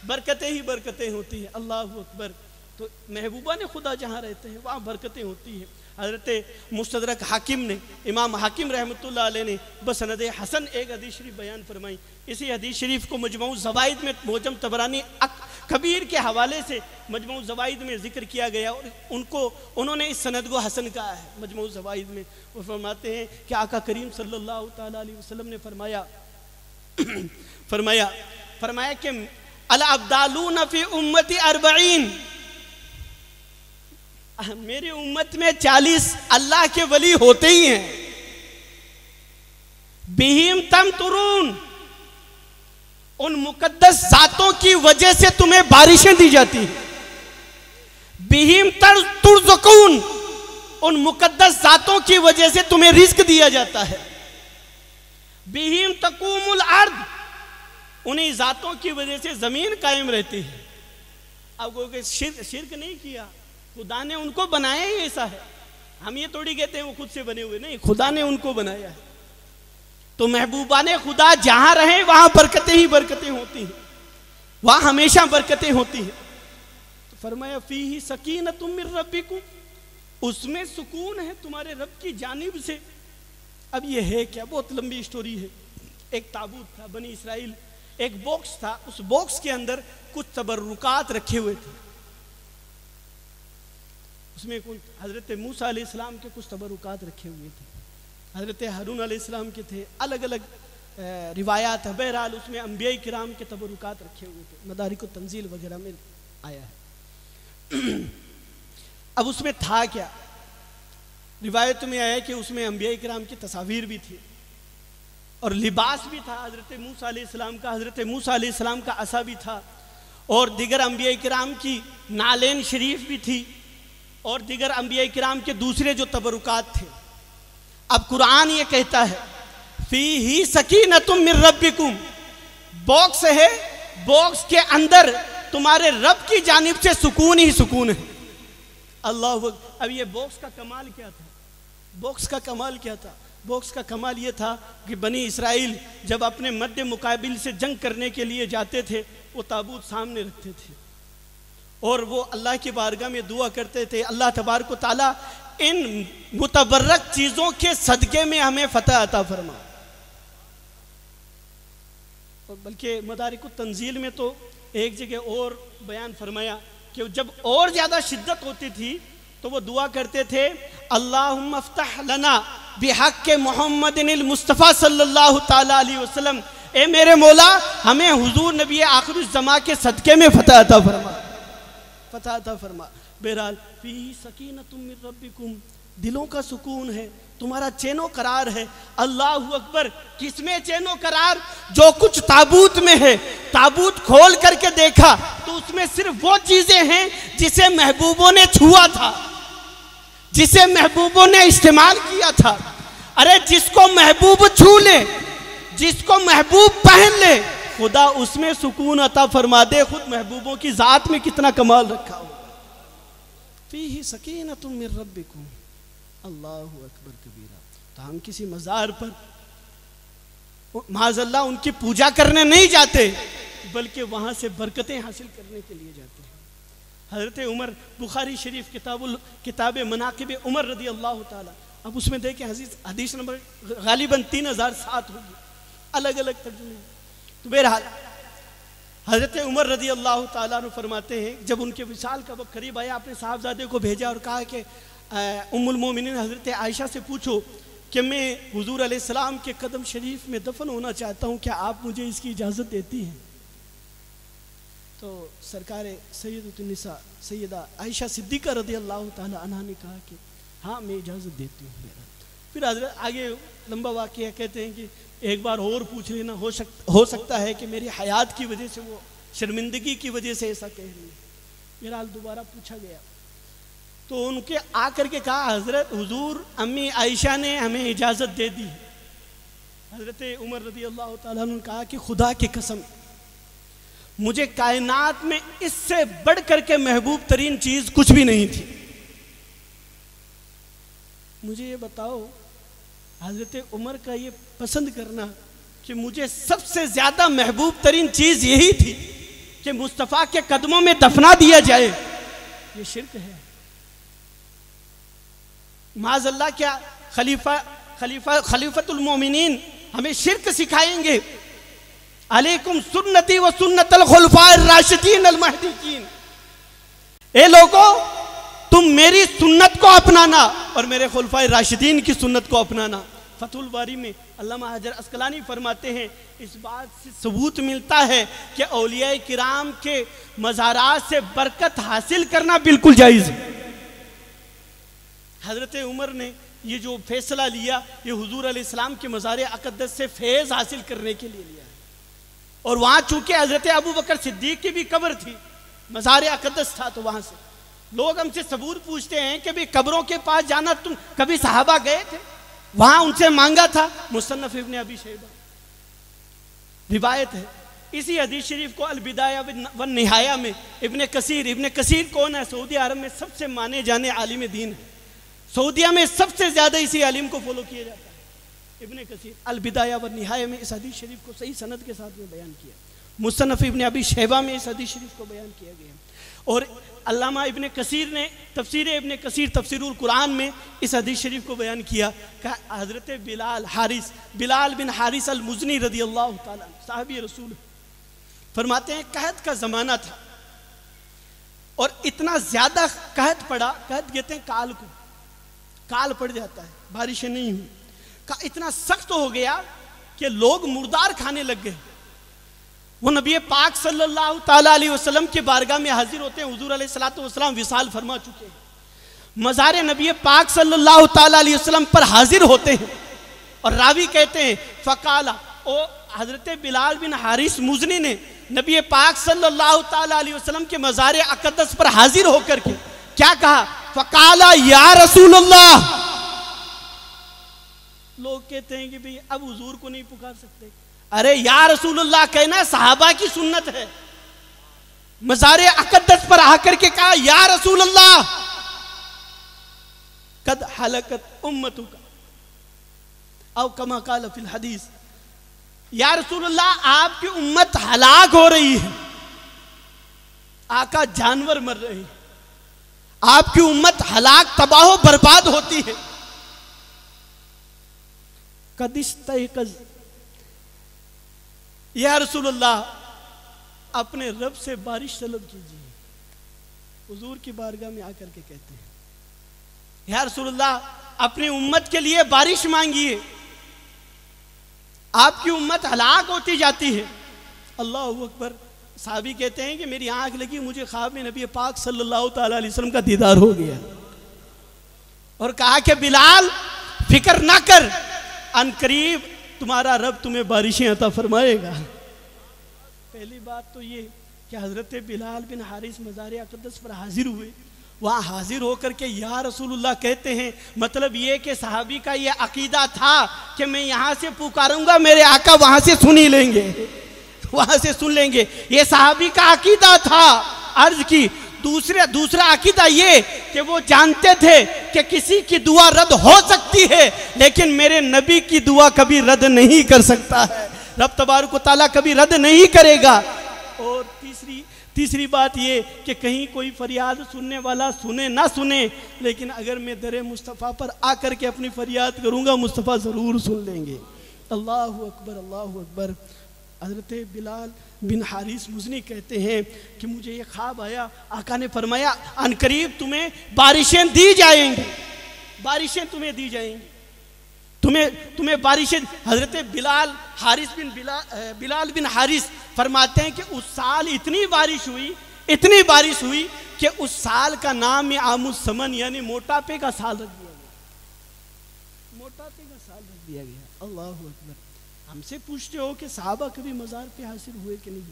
बरकतें ही बरकतें होती हैं। अल्लाह अकबर। तो महबूबा ने खुदा जहाँ रहते हैं, वहाँ बरकतें होती हैं। हज़रत मुस्तरक हाकिम ने, इमाम हाकिम रहमत ने बसनद हसन एक हदीस शरीफ बयान फरमाई। इसी हदीस शरीफ को मजमू जवाइद में मोजम तबरानी कबीर के हवाले से मजमू जवाइद में ज़िक्र किया गया और उनको, उन्होंने इस सनद को हसन कहा है। मजमू जवाइद में वो फरमाते हैं कि आका करीम सल्लल्लाहु अलैहि वसल्लम ने फरमाया फरमाया फरमाया कि अल अब्दालू नफ़ी उम्मती अरबईन। मेरी उम्मत में चालीस अल्लाह के वली होते ही हैं। बिहिम तम तुरून। उन मुकद्दस जातों की वजह से तुम्हें बारिशें दी जाती हैं। बिहिम तर तुरजकून। उन मुकद्दस जातों की वजह से तुम्हें रिस्क दिया जाता है। बिहिम तकूमुल अर्द। उन्हीं जातों की वजह से ज़मीन कायम रहती है। अब शिरक शिरक नहीं किया। खुदा ने उनको बनाया ही ऐसा है। हम ये थोड़ी कहते हैं वो खुद से बने हुए। नहीं, खुदा ने उनको बनाया है। तो महबूबा ने खुदा जहाँ रहे, वहाँ बरकतें ही बरकतें होती हैं। वहाँ हमेशा बरकतें होती हैं। तो फरमाया फ़ी ही सकीन तुम मेरे रबी को उसमें सुकून है तुम्हारे रब की जानिब से। अब ये है क्या? बहुत लंबी स्टोरी है। एक ताबूत था, बनी इसराइल। एक बॉक्स था। उस बॉक्स के अंदर कुछ तबरुकात रखे हुए थे। उसमें कुछ हज़रत मूसा इस्लाम के कुछ तबरुकात रखे हुए थे। हज़रत हारून इस्लाम के थे। अलग अलग रिवायात है बहरहाल उसमें अम्बिया कराम के तबरुकात रखे हुए थे। मदारी को तंजील वगैरह में आया है। अब उसमें था क्या? रिवायत में आया कि उसमें अम्बिया कराम की तस्वीर भी थी और लिबास भी था। हज़रत मूसा इस्लाम का, हज़रत मूसा इस्लाम का असा भी था और दिगर अम्बिया कराम की नालेन शरीफ भी थी। और दिगर अम्बिया कराम के दूसरे जो तबरुकात थे। अब कुरान ये कहता है, फ़ी ही सकीन तुम मिर रबिकुम बॉक्स है, बॉक्स के अंदर तुम्हारे रब की जानब से सुकून ही सुकून है। अल्लाह अब ये बॉक्स का कमाल क्या था? बॉक्स का कमाल क्या था? बॉक्स का कमाल ये था कि बनी इसराइल जब अपने मध्य मुकाबिल से जंग करने के लिए जाते थे, वो ताबूत सामने रखते थे। और वो अल्लाह की बारगाह में दुआ करते थे, अल्लाह तबारक ताला इन मुतबरक चीज़ों के सदक़े में हमें फतह अता फरमा। और बल्कि मदारिक तंजील में तो एक जगह और बयान फरमाया कि जब और ज़्यादा शिद्दत होती थी तो वो दुआ करते थे अल्लाह लना बेहक के मोहम्मद मुस्तफ़ा सल्लल्लाहु अलैहि वसल्लम। ए मेरे मौला, हमें हुजूर नबी आखिर जमा के सदक़े में फतह अता फरमा। फतह अता फरमा बहरहाल फ़ी सकीन तुम रबिकुम दिलों का सुकून है, तुम्हारा चैनो करार है, अल्लाह अकबर, किसमें चैनो करार? जो कुछ ताबूत में है, ताबूत खोल करके देखा तो उसमें सिर्फ़ वो चीज़ें हैं, जिसे महबूबों ने छुआ था, जिसे महबूबों ने इस्तेमाल किया था। अरे, जिसको महबूब छू ले, जिसको महबूब पहन ले खुदा उसमें सुकून अता फरमा दे खुद महबूबों की जात में कितना कमाल रखा हो फ़ी ही। सकीन तुम मेरे को अल्लाह अकबर कबीरा। तो हम किसी मज़ार पर माजल्ला उनकी पूजा करने नहीं जाते, बल्कि वहाँ से बरकतें हासिल करने के लिए जाते हैं। हज़रत उमर, बुखारी शरीफ, किताबुल, किताब मनाकब उमर रदी अल्लाह ताला। अब उसमें देखें हजीज हदीस नंबर गालिबन तीन हज़ार सात होगी। अलग अलग तर्जुमे तो बहरहाल, हज़रत उमर रज़ी अल्लाह ताला फरमाते हैं, जब उनके विशाल का वक्त करीब आया अपने साहबजादे को भेजा और कहा कि उम्मिन हज़रत आयशा से पूछो कि मैं हुजूर सलाम के कदम शरीफ में दफन होना चाहता हूँ, क्या आप मुझे इसकी इजाज़त देती हैं? तो सरकार सैदनिसा सैदा आयशा सिद्दीक़ा रदी अल्लाह तह ने कहा कि हाँ मैं इजाज़त देती हूँ फिर हज़रत आगे लंबा वाक़ कहते हैं कि एक बार और पूछ लेना, हो सक, हो सकता है कि मेरी हयात की वजह से वो, शर्मिंदगी की वजह से ऐसा कह रही है। मेरा दोबारा पूछा गया। तो उनके आकर के कहा, हज़रत, हुजूर, अम्मी आयशा ने हमें इजाज़त दे दी हज़रत उमर रदी अल्लाह ने कहा कि खुदा की कसम, मुझे कायनात में इससे बढ़ करके महबूब तरीन चीज़ कुछ भी नहीं थी। मुझे ये बताओ हज़रत उमर का ये पसंद करना कि मुझे सबसे ज़्यादा महबूब तरीन चीज़ यही थी कि मुस्तफ़ा के कदमों में दफना दिया जाए। ये शिरक है। माजल्ला क्या खलीफा खलीफा, खलीफतुल मोमिनीन हमें शिरक सिखाएँगे। अलैकुम सुन्नति व सुन्नतल राशिदीन ए लोगो, तुम मेरी सुन्नत को अपनाना और मेरे खुलफाए राशिदीन की सुन्नत को अपनाना। फतुल बारी में अल्लामा हजर अस्कलानी फरमाते हैं, इस बात से सबूत मिलता है कि अलिया किराम के मज़ारात से बरकत हासिल करना बिल्कुल जायज़ है। हज़रत उमर ने ये जो फैसला लिया, ये हुजूर इस्लाम के मज़ार अकदस से फैज़ हासिल करने के लिए लिया और वहाँ चूँकि हज़रत अबू बकर सिद्दीक की भी कब्र थी, मज़ार अकदस था तो वहाँ से। लोग हमसे सबूत पूछते हैं कि भाई कब्रों के पास जाना तुम कभी साहबा गए थे? वहाँ उनसे मांगा था। मुसन्फ इब्ने अभी शेबा। रिवायत है। इसी हदीस शरीफ को अलविदाया व निहाया में इब्ने कसीर इब्ने कसीर कौन है? सऊदी अरब में सबसे माने जाने आलिम दीन है। सऊदिया में सबसे ज़्यादा इसी आलिम को फॉलो किया जाता है। इबन कसीर अलविदाया व निहाया में इस हदीस शरीफ को सही सनद के साथ में बयान किया। मुसनफ़ इबन अभी शहबा में इस हदीस शरीफ को बयान किया गया। और अल्लामा इबन कसीर ने, तफसीर इबन कसीर तफसीरुल कुरान में इस हदीस शरीफ को बयान किया, कहा, हज़रत बिलाल हारिस, बिलाल बिन हारिस अल मुजनी रदी अल्लाह साहबी रसूल, फरमाते हैं, कहत का ज़माना था, और इतना ज़्यादा कहत पड़ा, कहत कहते हैं काल को, काल पड़ जाता है, बारिशें नहीं हुई का इतना सख्त हो गया कि लोग मुर्दार खाने लग गए। वो नबी पाक सल्लल्लाहु अलैहि वसल्लम के बारगाह में हाजिर होते हैं। हजूर सलाम विशाल फरमा चुके हैं। मज़ार नबी पाक सल्लल्लाहु अलैहि वसल्लम पर हाजिर होते हैं और रावी कहते हैं, फ़काला, ओ हज़रत बिलाल बिन हारिस मुजनी ने नबी पाक सल्लल्लाहु अलैहि वसल्लम के मज़ार अकदस पर हाजिर होकर के क्या कहा? फ़काला, या रसूल लोग कहते हैं कि भाई, अब हुजूर को नहीं पुकार सकते। अरे या रसूलुल्लाह, कहना साहबा की सुन्नत है। मजारे अकदस पर आकर के कहा, या रसूलुल्लाह, कद हलकत उम्मतु का अब कमा काल फिल हदीस, या रसूलुल्लाह, आपकी उम्मत हलाक हो रही है। आका जानवर मर रहे हैं। आपकी उम्मत हलाक, तबाह, बर्बाद होती है। कदिश तयकज या रसूलुल्लाह, अपने रब से बारिश तलब कीजिए। हजूर की बारगाह में आकर के कहते हैं, या रसूलुल्लाह, अपनी उम्मत के लिए बारिश मांगिए। आपकी उम्मत हलाक होती जाती है। अल्लाह अकबर साहबी कहते हैं कि मेरी आँख लगी, मुझे ख्वाब में नबी पाक सल्लल्लाहु अलैहि वसल्लम का दीदार हो गया। और कहा कि, बिलाल, फ़िक्र ना कर अनकरीब तुम्हारा रब तुम्हें बारिशें अता फरमाएगा। पहली बात तो ये कि हज़रत बिलाल बिन हारिस मज़ार अकदस पर हाजिर हुए। वहाँ हाजिर होकर के या रसूलुल्लाह कहते हैं मतलब ये कि सहाबी का ये अकीदा था कि मैं यहाँ से पुकारूँगा, मेरे आका वहाँ से सुन ही लेंगे। वहाँ से सुन लेंगे। ये सहाबी का अकीदा था, अर्ज़ की दूसरे, दूसरा अकीदा ये कि वो जानते थे कि किसी की दुआ रद्द हो सकती है, लेकिन मेरे नबी की दुआ कभी रद्द नहीं कर सकता है। रब तबारक ताला कभी रद्द नहीं करेगा। और तीसरी तीसरी बात ये कि कहीं कोई फरियाद सुनने वाला सुने ना सुने, लेकिन अगर मैं दर मुस्तफ़ा पर आकर के अपनी फरियाद करूँगा, मुस्तफ़ा ज़रूर सुन लेंगे। अल्लाह अकबर अल्लाह अकबर। हज़रत बिलाल बिन हारिस मुजनी कहते हैं कि मुझे ये ख्वाब आया, आका ने फरमाया अनकरीब तुम्हें बारिशें दी जाएँगी, बारिशें तुम्हें दी जाएँगी। तुम्हें तुम्हें बारिशें हज़रत बिलाल, हारिस बिन बिलाल बिलाल बिन हारिस फरमाते हैं कि उस साल इतनी बारिश हुई, इतनी बारिश हुई कि उस साल का नाम है आमुद समन यानी मोटापे का साल रख दिया गया। मोटापे का साल रख दिया गया। अल्लाह अकबर। हमसे पूछते हो कि साहबा कभी मज़ार पे हासिल हुए कि नहीं?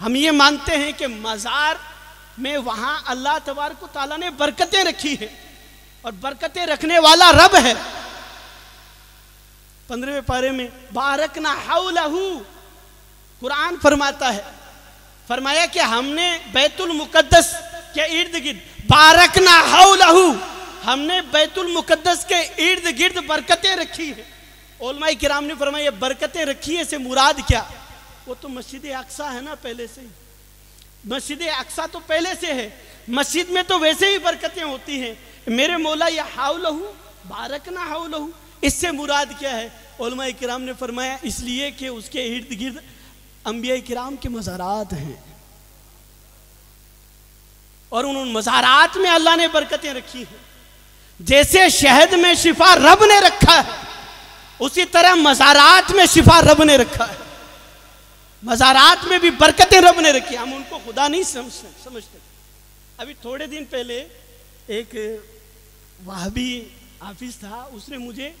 हम ये मानते हैं कि मज़ार में वहाँ अल्लाह तबारक ताला ने बरकतें रखी है और बरकतें रखने वाला रब है। पंद्रहवें पारे में बारक ना हाउलहू कुरान फरमाता है। फरमाया कि हमने बैतुल मुकद्दस के इर्द गिर्द बारक ना हाउलहू हमने बैतुल मुकद्दस के इर्द गिर्द बरकतें रखी है। ओलमाई किराम ने फरमाया बरकतें रखी है से मुराद क्या? वो तो मस्जिद अक्सा है ना पहले से मस्जिद अक्सा तो पहले से है। मस्जिद में तो वैसे ही बरकतें होती हैं। मेरे मौला, ये हाउ लहू बारक ना हाउ लहू इससे मुराद क्या है? ओलमा किराम ने फरमाया, इसलिए कि उसके इर्द गिर्द अम्बिया किराम के मज़ारात हैं। और उन मज़ारात में अल्लाह ने बरकतें रखी हैं। जैसे शहद में शिफा रब ने रखा है उसी तरह मज़ारात में शिफा रब ने रखा है। मज़ारात में भी बरकतें रब ने रखी हम उनको खुदा नहीं समझते समझते। अभी थोड़े दिन पहले एक वाहबी हाफिज था उसने मुझे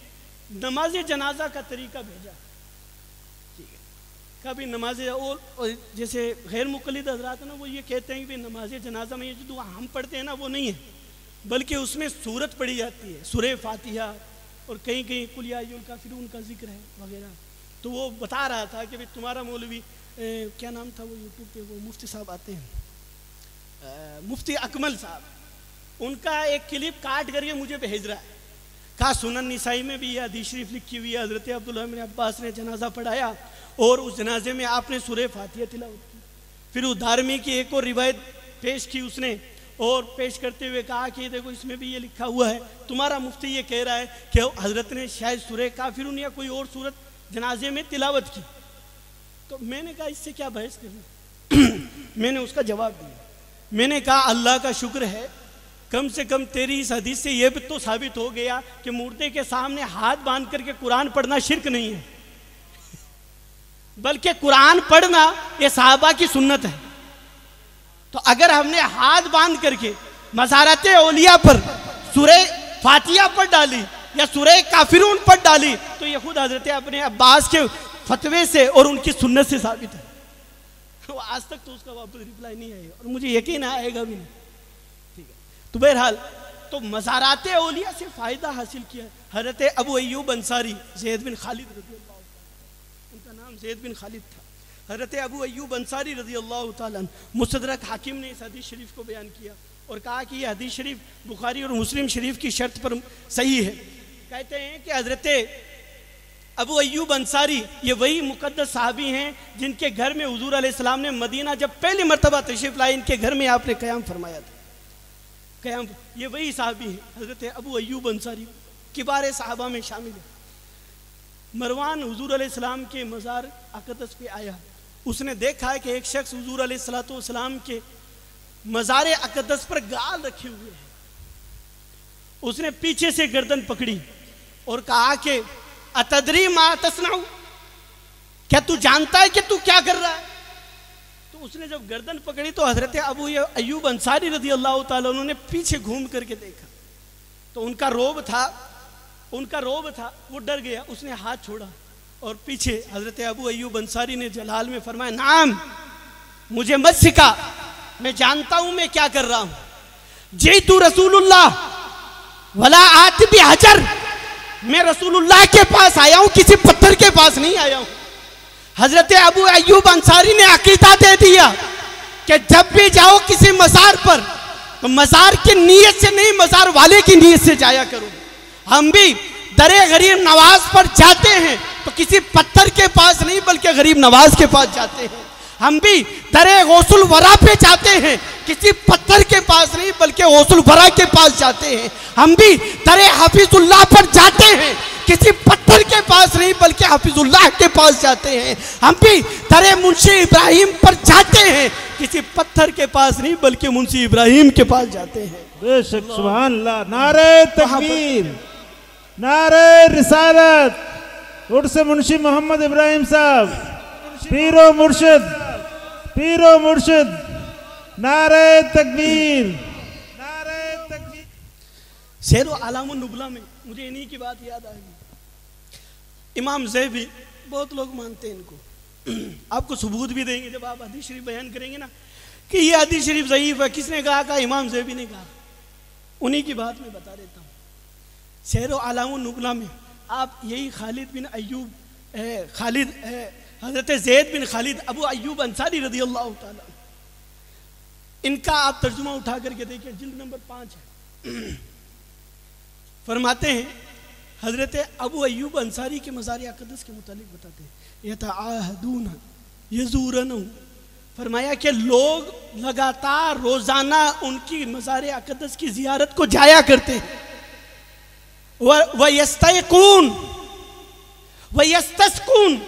नमाज़ जनाजा का तरीका भेजा। कभी नमाज़ और, जैसे गैर मुकलद हजरात ना वो ये कहते हैं कि नमाज़ जनाजा में ये जो दुआ हम पढ़ते हैं ना वो नहीं है। बल्कि उसमें सूरत पढ़ी जाती है सुर फातिहा और कहीं कहीं कुलिया का फिर उनका ज़िक्र है वगैरह। तो वो बता रहा था कि भाई तुम्हारा मौलवी क्या नाम था वो यूट्यूब पे? वो मुफ्ती साहब आते हैं। मुफ्ती अकमल साहब। उनका एक क्लिप काट करके मुझे भेज रहा है। कहा, सुनन निसाई में भी यह हदीस शरीफ लिखी हुई है, हज़रत अब्दुल्ला अब्बास ने जनाजा पढ़ाया और उस जनाजे में आपने सुर फातिया तिलावत की। फिर उस धार्मिक की एक और रिवायत पेश की उसने। और पेश करते हुए कहा कि देखो, इसमें भी ये लिखा हुआ है, तुम्हारा मुफ्ती ये कह रहा है कि हज़रत ने शायद सुर काफिर या कोई और सूरत जनाजे में तिलावत की। तो मैंने कहा, इससे क्या बहस करनी? मैंने उसका जवाब दिया। मैंने कहा, अल्लाह का शुक्र है, कम से कम तेरी इस हदीस से यह भी तो साबित हो गया कि मूर्ति के सामने हाथ बाँध करके कुरान पढ़ना शिरक नहीं है। बल्कि कुरान पढ़ना यह साहबा की सुन्नत है। तो अगर हमने हाथ बाँध करके मजारत ओलिया पर सुरे फातिया पर डाली या सुरे काफिरून पर डाली तो यह खुद हज़रत अपने अब्बास के फतवे से और उनकी सुन्नत से साबित है। तो आज तक तो उसका वापस रिप्लाई नहीं आएगा और मुझे यकीन आएगा भी नहीं। ठीक है। तो बहरहाल तो मजारात ओलिया से फ़ायदा हासिल किया हज़रत अबू अयूब अंसारी, जैद बिन खालिद उनका नाम जैद बिन खालिद था। हज़रत अबू अयूब अंसारी रज़ी अल्लाह मुसदरक हाकिम ने इस हदीस शरीफ को बयान किया और कहा कि यह हदीस शरीफ बुखारी और मुस्लिम शरीफ की शर्त पर सही है। कहते हैं कि हज़रत अबू अयूब अंसारी, ये वही मुकदस साहबी हैं जिनके घर में हजूर आसमाम ने मदीना जब पहली मरतबा तशरीफ़ लाई, इनके घर में आपने क़याम फरमाया था। क्याम, ये वही साहबी हैं, हज़रत अबू अयूब अंसारी, किबार साहबा में शामिल है। मरवान हजूर आसमाम के मज़ार अकदस पे आया। उसने देखा है कि एक शख्स हजूर आसलाम के मज़ार अकदस पर गाल रखे हुए हैं। उसने पीछे से गर्दन पकड़ी और कहा कि, अतदरी मा क्या तू जानता है कि तू क्या कर रहा है? तो उसने जब गर्दन पकड़ी तो हज़रत अबू अयूब अंसारी रज़ी अल्लाह तुमने पीछे घूम करके देखा। तो उनका रोब था, उनका रोब था, वो डर गया, उसने हाथ छोड़ा। और पीछे हज़रत अबू अयूब अंसारी ने जलाल में फरमाया, नाम, मुझे मत सिखा। मैं जानता हूँ मैं क्या कर रहा हूँ। जे तू रसूलुल्लाह, वला आतिबी हजर। मैं रसूलुल्लाह के पास आया हूँ, किसी पत्थर के पास नहीं आया हूँ। हज़रत अबू अयूब अंसारी ने अकीदा दे दिया कि जब भी जाओ किसी मज़ार पर तो मज़ार की नीयत से नहीं, मज़ार वाले की नीयत से जाया करो। हम भी दरे गरीब नवाज़ पर जाते हैं तो किसी पत्थर के पास नहीं बल्कि गरीब नवाज़ के पास जाते हैं। हम भी दरे गौसुल वरा पे जाते हैं। किसी पत्थर के पास नहीं बल्कि गौसुल वरा के पास जाते हैं। हम भी दरे हफीजुल्लाह पर जाते हैं। किसी पत्थर के पास नहीं बल्कि हफीजुल्लाह के पास जाते हैं। हम भी दरे मुंशी इब्राहिम पर जाते हैं। किसी पत्थर के पास नहीं बल्कि मुंशी इब्राहिम के पास जाते हैं। बेशक सुभान अल्लाह नारे तकबीर नारे रिसालत। उठ से मुंशी मोहम्मद इब्राहिम साहब, पीरो मुर्शिद पीरो मुर्शिद, नारे तकबीर नारे तकबीर। शेर आलाम नुबला में मुझे इन्हीं की बात याद आ गई इमाम जैबी बहुत लोग मानते हैं इनको। आपको सबूत भी देंगे, जब आप हदीस शरीफ बयान करेंगे ना, कि ये हदीस शरीफ ज़यीफ है, किसने कहा कहा इमाम जैबी ने कहा। उन्हीं की बात मैं बता देता हूँ। शेर आलाम नुबला में आप यही खालिद बिन अयूब खालिद हज़रत जैद बिन खालिद, अबू अयूब अंसारी रदी अल्लाह इनका आप तर्जुमा उठा करके देखिए, जिल्द नंबर पाँच है। फरमाते हैं, हज़रत अबू अयूब अंसारी के मज़ार अकदस के मुतालिक बताते हैं यजूरन। फरमाया कि लोग लगातार रोज़ाना उनकी मज़ार अकदस की जियारत को जाया करते हैं। वह यस्तून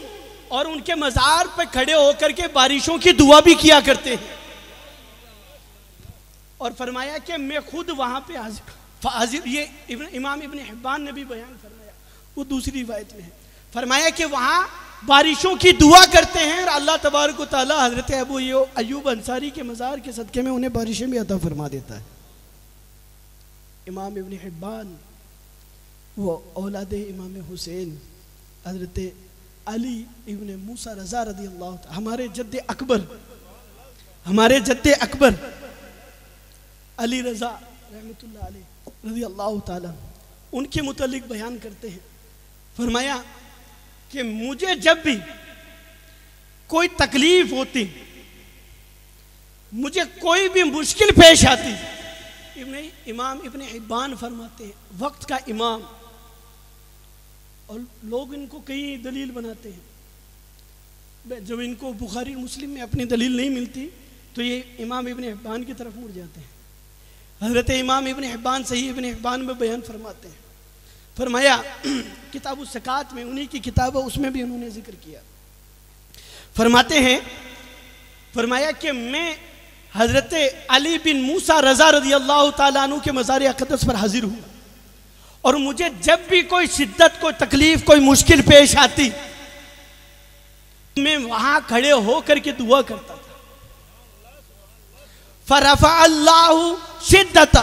और उनके मज़ार पर खड़े होकर के बारिशों की दुआ भी किया करते हैं। और फरमाया कि मैं खुद वहाँ पे हाजिर हाजिर ये इब्न, इमाम इबन हिब्बान ने भी बयान फरमाया। वो दूसरी रिवायत में है। फरमाया कि वहाँ बारिशों की दुआ करते हैं और अल्लाह तबारक ताला हज़रत अबू अयूब अंसारी के मज़ार के सदक़े में उन्हें बारिशें भी अता फरमा देता है। इमाम इबन हिब्बान वो औलाद इमाम हुसैन, हज़रत अली इबन मूसा रजा रदी अल्लाह हमारे जद्द अकबर, हमारे जद्द अकबर, अली रजा रहमत रज़ी अल्लाह ताला उनके मुतलिक बयान करते हैं। फरमाया कि मुझे जब भी कोई तकलीफ़ होती, मुझे कोई भी मुश्किल पेश आती, इब्ने इमाम इबन हिब्बान फरमाते हैं, वक्त का इमाम और लोग इनको कई दलील बनाते हैं। जब इनको बुखारी मुस्लिम में अपनी दलील नहीं मिलती तो ये इमाम इबन हिब्बान की तरफ़ मुड़ जाते हैं। हज़रत इमाम इबन हिब्बान सही इबन हिब्बान में बयान फरमाते हैं। फरमाया, किताब सकात में, उन्हीं की किताब है उसमें भी उन्होंने ज़िक्र किया। फरमाते हैं, फरमाया कि मैं हज़रत अली बिन मूसा रज़ा रज़ी अल्लाह तु के मज़ार अकदस पर हाजिर हूँ। और मुझे जब भी कोई शिद्दत, कोई तकलीफ़, कोई मुश्किल पेश आती, मैं वहाँ खड़े होकर के दुआ करता था। फरफा अल्लाह शिद्दत।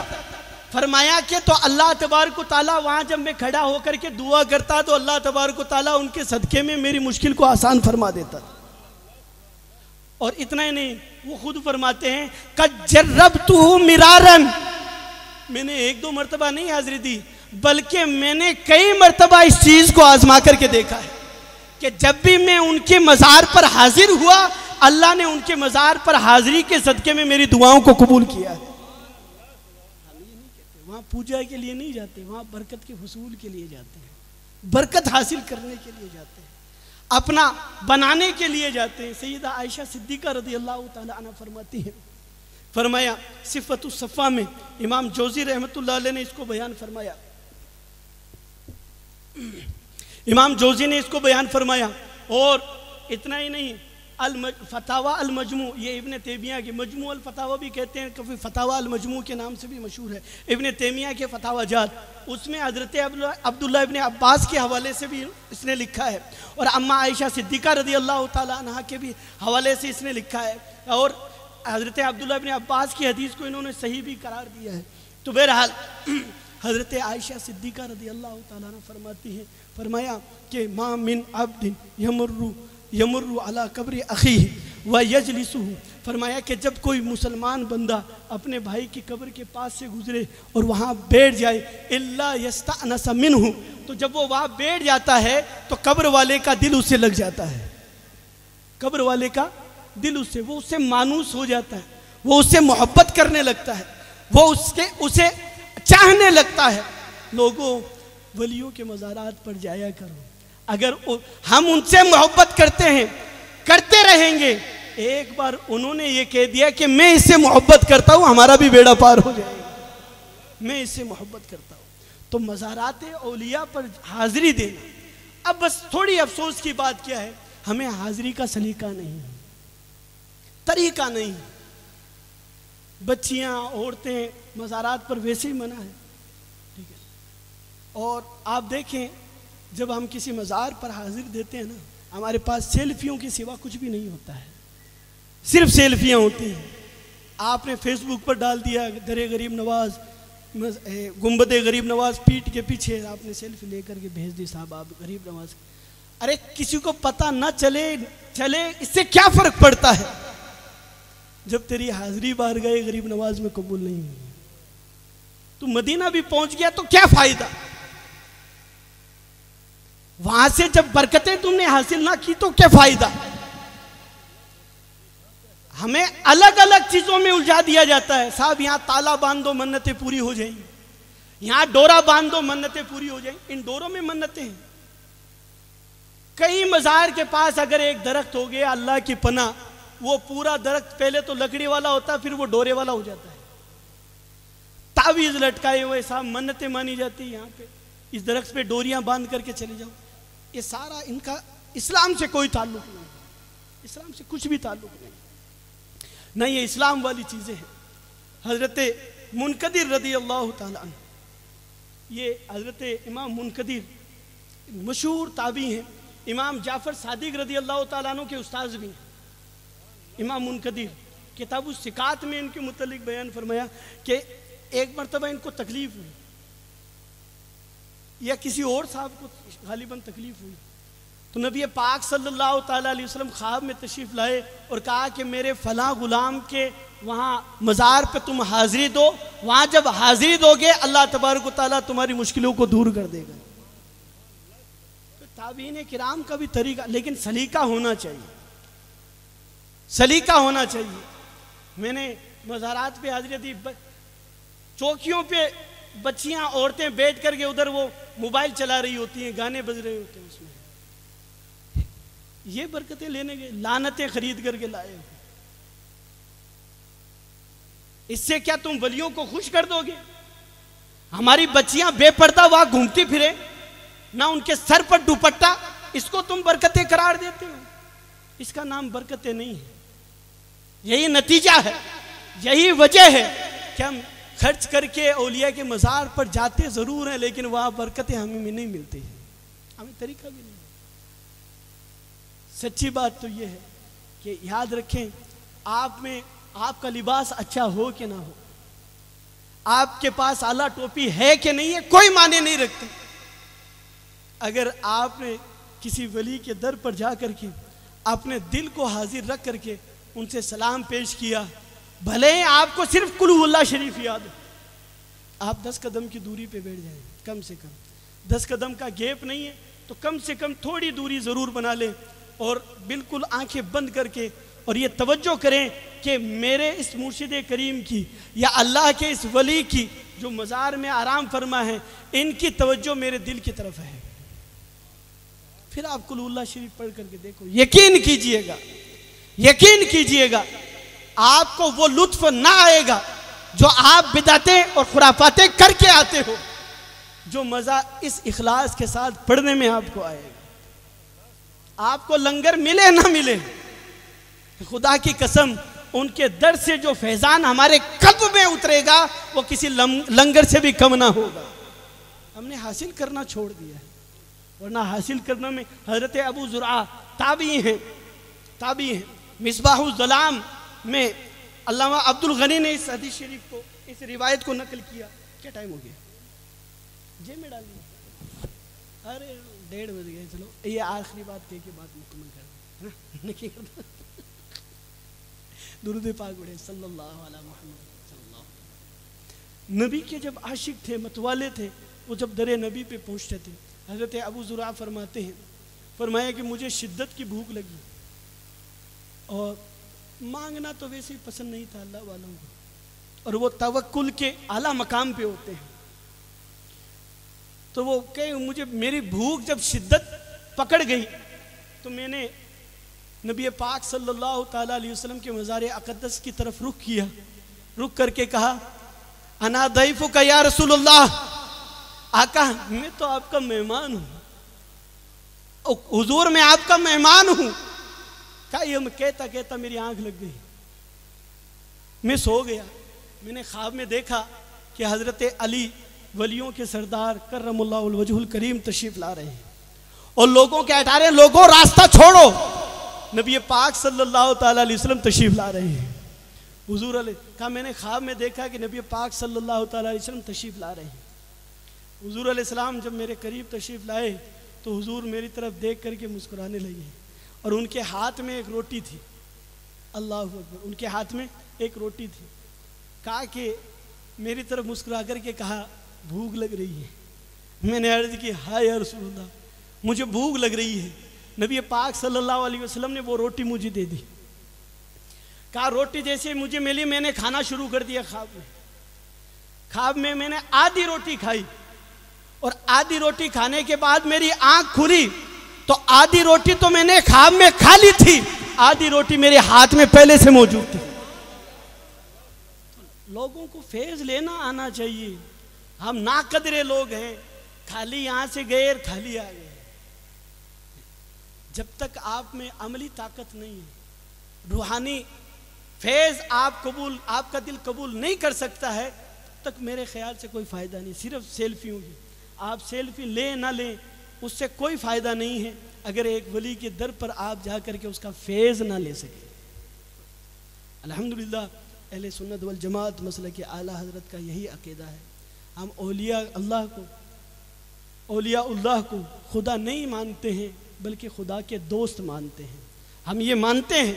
फरमाया कि तो अल्लाह तबारक ताला वहाँ जब मैं खड़ा होकर के दुआ करता तो अल्लाह तबारक ताला उनके सदक़े में मेरी मुश्किल को आसान फरमा देता था। और इतना ही नहीं, वो खुद फरमाते हैं कजरब तू मिरारन। मैंने एक दो मरतबा नहीं हाजिरी दी बल्कि मैंने कई मरतबा इस चीज़ को आजमा करके देखा है कि जब भी मैं उनके मज़ार पर हाजिर हुआ, अल्लाह ने उनके मज़ार पर हाजिरी के सदक़े में मेरी दुआओं को कबूल किया। है वहाँ पूजा के लिए नहीं जाते, वहाँ बरकत के हसूल के लिए जाते हैं, बरकत हासिल करने के लिए जाते हैं, अपना बनाने के लिए जाते हैं। सईदा आयशा सिद्दीक़ा रदी अल्लाह ताला फरमाती हैं, फरमाया सिफत सफ़ा में इमाम जोजी अलैह ने इसको बयान फरमाया इमाम जोजी ने इसको बयान फरमाया, और इतना ही नहीं, अल फतावा अल मजमू, ये इब्ने तेमिया के मजमू अल फतावा भी कहते हैं कभी फतावा अल मजमू के नाम से भी मशहूर है। इब्ने तेमिया के फतावा जात, उसमें हज़रत अब्दुल्ला इब्ने अब्बास के हवाले से भी इसने लिखा है, और अम्मा आयशा सिद्दीक़ा रदी अल्लाह तहा के भी हवाले से इसने लिखा है, और हज़रत अब्दुल्ला इब्ने अब्बास की हदीस को इन्होंने सही भी करार दिया है। तो बहरहाल हज़रत आयशा सिद्दीक़ा रदी अल्लाह तआला फरमाती हैं, फरमाया कि माँ मिन अब्दिन यमर्रु यमर्रु अला कब्र अखी व यजलिसु फरमाया कि जब कोई मुसलमान बंदा अपने भाई की कब्र के पास से गुजरे और वहाँ बैठ जाए, इल्ला यस्ता हूँ तो जब वो वहाँ बैठ जाता है तो कब्र वाले का दिल उससे लग जाता है। कब्र वाले का दिल उससे, वो उससे मानूस हो जाता है, वो उससे मोहब्बत करने लगता है, वो उसके, उसे चाहने लगता है। लोगों वलियों के मज़ारात पर जाया करो। अगर उ, हम उनसे मोहब्बत करते हैं करते रहेंगे। एक बार उन्होंने ये कह दिया कि मैं इससे मोहब्बत करता हूँ हमारा भी बेड़ा पार हो जाएगा मैं इससे मोहब्बत करता हूँ। तो मज़ारात औलिया पर हाजिरी देना। अब बस थोड़ी अफसोस की बात क्या है? हमें हाजिरी का सलीका नहीं तरीका नहीं बच्चियाँ औरतें मज़ारात पर वैसे ही मना है। ठीक है। और आप देखें, जब हम किसी मज़ार पर हाजिर देते हैं ना, हमारे पास सेल्फियों के सिवा कुछ भी नहीं होता है। सिर्फ़ सेल्फियाँ होती हैं। आपने फेसबुक पर डाल दिया, दरे गरीब नवाज़ गुंबद गरीब नवाज़ पीठ के पीछे आपने सेल्फी लेकर के भेज दी, साहब, आप गरीब नवाज़। अरे, किसी को पता ना चले चले, इससे क्या फ़र्क पड़ता है? जब तेरी हाजिरी बार गए, गरीब नवाज़ में कबूल नहीं हुई तू मदीना भी पहुँच गया तो क्या फ़ायदा? वहाँ से जब बरकतें तुमने हासिल ना की तो क्या फ़ायदा? हमें अलग अलग चीज़ों में उलझा दिया जाता है। साहब, यहाँ ताला बाँध दो मन्नतें पूरी हो जाएँगी। यहाँ डोरा बाँध दो मन्नतें पूरी हो जाएँगी। इन डोरों में मन्नतें हैं। कई मज़ार के पास अगर एक दरख्त हो गया, अल्लाह की पना वो पूरा दरख्त पहले तो लकड़ी वाला होता, फिर वो डोरे वाला हो जाता है। तावीज लटकाए हुए साहब, मन्नतें मानी जाती है यहाँ पे। इस दरख्त पे डोरियाँ बाँध करके चले जाओ। ये सारा इनका इस्लाम से कोई ताल्लुक नहीं। इस्लाम से कुछ भी ताल्लुक नहीं। न ये इस्लाम वाली चीज़ें हैं। हज़रत मुनकदिर रदी अल्लाह ताला ये हज़रत इमाम मुनकदिर मशहूर ताबी हैं। इमाम जाफ़र सादिक रदी अल्लाह तु के उस्ताज भी हैं। इमाम मुनकदिर किताब सिकात में इनके मुतलिक बयान फरमाया कि एक मरतबा इनको तकलीफ़ हुई। या किसी और साहब को गालिबन तकलीफ़ हुई। तो नबी पाक सल्लल्लाहु अलैहि वसल्लम ख्वाब में तशरीफ़ लाए और कहा कि मेरे फला गुलाम के वहाँ मज़ार पे तुम हाज़िरी दो, वहाँ जब हाज़िरी दोगे, अल्लाह तबारक ताला तुम्हारी मुश्किलों को दूर कर देगा। तो ताबीन किराम का भी तरीका, लेकिन सलीका होना चाहिए। सलीका होना चाहिए। मैंने मज़ारात पे हाजिरी दी चौकियों पे बच्चियाँ, औरतें बैठ करके उधर वो मोबाइल चला रही होती हैं, गाने बज रहे होते हैं उसमें। ये बरकतें लेने गए, लानतें खरीद करके लाए। इससे क्या तुम वलियों को खुश कर दोगे? हमारी बच्चियाँ बेपर्दा वहाँ घूमती फिरे, ना उनके सर पर दुपट्टा, इसको तुम बरकतें करार देते हो। इसका नाम बरकतें नहीं है। यही नतीजा है, यही वजह है कि हम खर्च करके ओलिया के मज़ार पर जाते ज़रूर हैं, लेकिन वहाँ बरकतें हमें नहीं मिलती हैं। हमें तरीका भी नहीं। सच्ची बात तो यह है कि याद रखें, आप में, आपका लिबास अच्छा हो कि ना हो? आपके पास आला टोपी है कि नहीं है, कोई माने नहीं रखते। अगर आपने किसी वली के दर पर जा करके अपने दिल को हाजिर रख करके उनसे सलाम पेश किया भले ही आपको सिर्फ़ कुल्ला शरीफ याद आप दस कदम की दूरी पे बैठ जाए, कम से कम। दस कदम का गैप नहीं है तो कम से कम थोड़ी दूरी ज़रूर बना लें और बिल्कुल आँखें बंद करके और ये तवज्जो करें कि मेरे इस मुर्शिद करीम की या अल्लाह के इस वली की जो मज़ार में आराम फरमा है, इनकी तवज्जो मेरे दिल की तरफ़ है। फिर आप कुल्ला शरीफ पढ़ करके देखो, यकीन कीजिएगा यकीन कीजिएगा आपको वो लुत्फ ना आएगा जो आप बिदाते और खुराफाते करके आते हो, जो मज़ा इस इखलास के साथ पढ़ने में आपको आएगा। आपको लंगर मिले ना मिले, खुदा की कसम, उनके दर से जो फैजान हमारे कब में उतरेगा, वो किसी लंगर से भी कम ना होगा। हमने हासिल करना छोड़ दिया है, वरना हासिल करने में हज़रत अबू जुरा ताबी हैं ताबी हैं। मिसबाहुजलाम में अल्लामा अब्दुल गनी ने इस हदीस शरीफ को, इस रिवायत को नकल किया। क्या टाइम हो गया? जे में डाल दिया अरे, डेढ़ बज गए, चलो। ये आखिरी बात कह के बात मुकम्मल कर दुरुद पाक बड़े सल्लल्लाहु नबी के जब आशिक थे, मतवाले थे, वो जब दरे नबी पे पहुँचते थे, हज़रत अबू ज़ुरा फरमाते हैं, फरमाया कि मुझे शिद्दत की भूख लगी। और मांगना तो वैसे ही पसंद नहीं था अल्लाह वालों को। और वो तवक्कुल के आला मकाम पे होते हैं। तो वो कहे, मुझे, मेरी भूख जब शिद्दत पकड़ गई तो मैंने नबी पाक सल्लल्लाहु अलैहि वसल्लम के मज़ार अकदस की तरफ़ रुख किया। रुख करके कहा, अना दैफ़ का या रसूलुल्लाह? आका मैं तो आपका मेहमान हूँ। हुजूर मैं आपका मेहमान हूँ। क्या ये कहता कहता मेरी आँख लग गई। मैं सो गया। मैंने ख्वाब में देखा कि हज़रत अली वलियों के सरदार करमुल्लावजुल करीम तशरीफ़ ला रहे हैं। और लोगों के हैं लोगों, रास्ता छोड़ो। नबी पाक सल्लल्लाहु अलैहि वसल्लम तशरीफ़ ला रहे हैं। हुजूर अली कहा, मैंने ख्वाब में देखा कि नबी पाक सल्लल्लाहु अलैहि वसल्लम तशरीफ़ ला रहे हैं। हुजूर सलाम जब मेरे करीब तशरीफ़ लाए तो हुजूर मेरी तरफ़ देख करके मुस्कुराने लगे। और उनके हाथ में एक रोटी थी। अल्लाह अकबर। उनके हाथ में एक रोटी थी। कहा कि मेरी तरफ़ मुस्कुरा करके कहा, भूख लग रही है। मैंने अर्ज़ की हाय रसूलुल्लाह, मुझे भूख लग रही है। नबी पाक सल्लल्लाहु अलैहि वसल्लम ने वो रोटी मुझे दे दी। कहा, रोटी जैसे मुझे मिली, मैंने खाना शुरू कर दिया खाब में। खाब में मैंने आधी रोटी खाई और आधी रोटी खाने के बाद मेरी आँख खुली तो आधी रोटी तो मैंने खाब में खा ली थी। आधी रोटी मेरे हाथ में पहले से मौजूद थी। लोगों को फ़ेज़ लेना आना चाहिए। हम ना कदरे लोग हैं। खाली यहाँ से गए खाली आ गए। जब तक आप में अमली ताकत नहीं है, रूहानी फैज आप कबूल, आपका दिल कबूल नहीं कर सकता है तक मेरे ख्याल से कोई फ़ायदा नहीं। सिर्फ़ सेल्फियों की आप सेल्फी लें ना लें उससे कोई फ़ायदा नहीं है अगर एक वली के दर पर आप जा कर के उसका फैज़ ना ले सके। अल्हम्दुलिल्लाह, अहले सुन्नत वल जमात, मसल के आला हज़रत का यही अकीदा है। हम ओलिया अल्लाह को ओलिया अल्लाह को खुदा नहीं मानते हैं, बल्कि खुदा के दोस्त मानते हैं। हम ये मानते हैं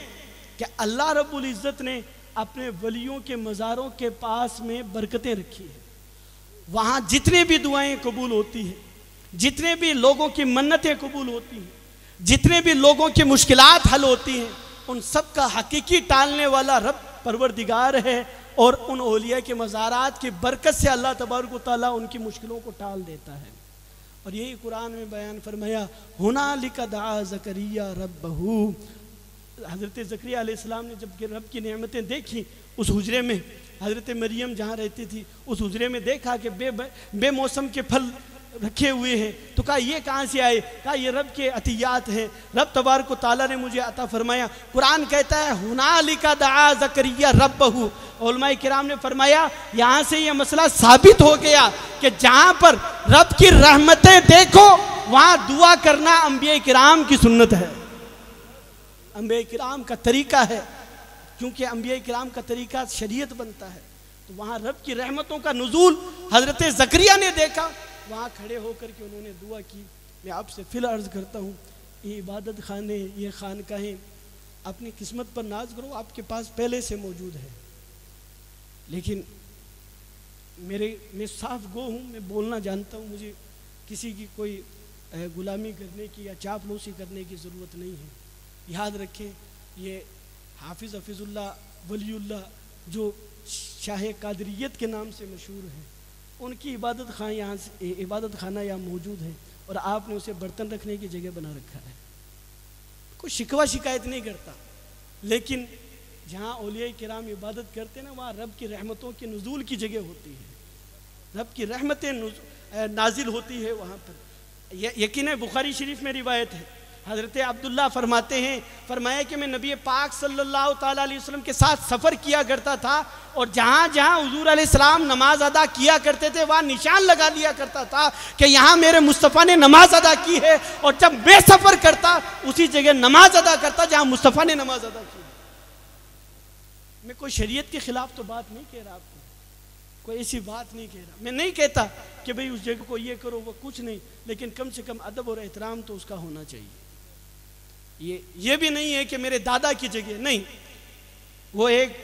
कि अल्लाह रब्बुल इज़्ज़त ने अपने वलियों के मज़ारों के पास में बरकतें रखी है। वहाँ जितने भी दुआएँ कबूल होती हैं जितने भी लोगों की मन्नतें कबूल होती हैं, जितने भी लोगों की मुश्किलात हल होती हैं, उन सब का हकीकी टालने वाला रब परवरदिगार है और उन ओलिया के मज़ारात की बरकत से अल्लाह तबारक ताली उनकी मुश्किलों को टाल देता है। और यही कुरान में बयान फरमाया, हुना लिका दा जकरिया रब बहू हज़रत जक्रिया ने जब रब की नेमतें देखी, उस हुजरे में, हज़रत मरियम जहाँ रहती थी, उस हुजरे में देखा कि बे बे मौसम के फल रखे हुए हैं। तो कहा, ये कहाँ से आए? कहा, ये रब के अतियात हैं। रब तबार को ताला ने मुझे अता फरमाया, कुरान कहता है हुना अली का दआ जकरिया रब बहू किराम ने फरमाया, यहाँ से ये मसला साबित हो गया कि जहाँ पर रब की रहमतें देखो, वहाँ दुआ करना अम्बिया कराम की सुन्नत है। अम्बिया किराम का तरीका है, क्योंकि अम्बिया कराम का तरीका शरीयत बनता है। तो वहाँ रब की रहमतों का नजूल हज़रत जकरिया ने देखा वहाँ खड़े होकर के उन्होंने दुआ की, मैं आपसे फिर अर्ज़ करता हूँ, ये इबादत खाने, ये खान कहें अपनी किस्मत पर नाज करो, आपके पास पहले से मौजूद है। लेकिन मेरे, मैं साफ़ गो हूँ, मैं बोलना जानता हूँ, मुझे किसी की कोई गुलामी करने की या चापलूसी करने की ज़रूरत नहीं है। याद रखें, ये हाफिज़ हफीज़ुल्ला वलीउल्ला जो शाह कादरियत के नाम से मशहूर हैं उनकी इबादत खान यहाँ से इबादत खाना यहाँ मौजूद है और आपने उसे बर्तन रखने की जगह बना रखा है। कोई शिकवा शिकायत नहीं करता। लेकिन जहाँ ओलिया कराम इबादत करते ना, वहाँ रब की रहमतों के नजूल की जगह होती है। रब की रहमतें नाजिल होती है वहाँ पर। यकीन बुखारी शरीफ में रिवायत है। हज़रत अब्दुल्ला फरमाते हैं, फरमाया कि मैं नबी पाक सल्लल्लाहु अलैहि वसल्लम के साथ सफ़र किया करता था और जहाँ जहाँ हजूर सलाम नमाज़ अदा किया करते थे, वहाँ निशान लगा लिया करता था कि यहाँ मेरे मुस्तफ़ा ने नमाज़ अदा की है और जब मैं सफ़र करता, उसी जगह नमाज़ अदा करता जहाँ मुस्तफ़ा ने नमाज़ अदा की। मैं कोई शरीयत के ख़िलाफ़ तो बात नहीं कह रहा आपको, कोई ऐसी बात नहीं कह रहा। मैं नहीं कहता कि भाई उस जगह को ये करो, वो कुछ नहीं, लेकिन कम से कम अदब और एहतराम तो उसका होना चाहिए। ये ये भी नहीं है कि मेरे दादा की जगह नहीं। वो एक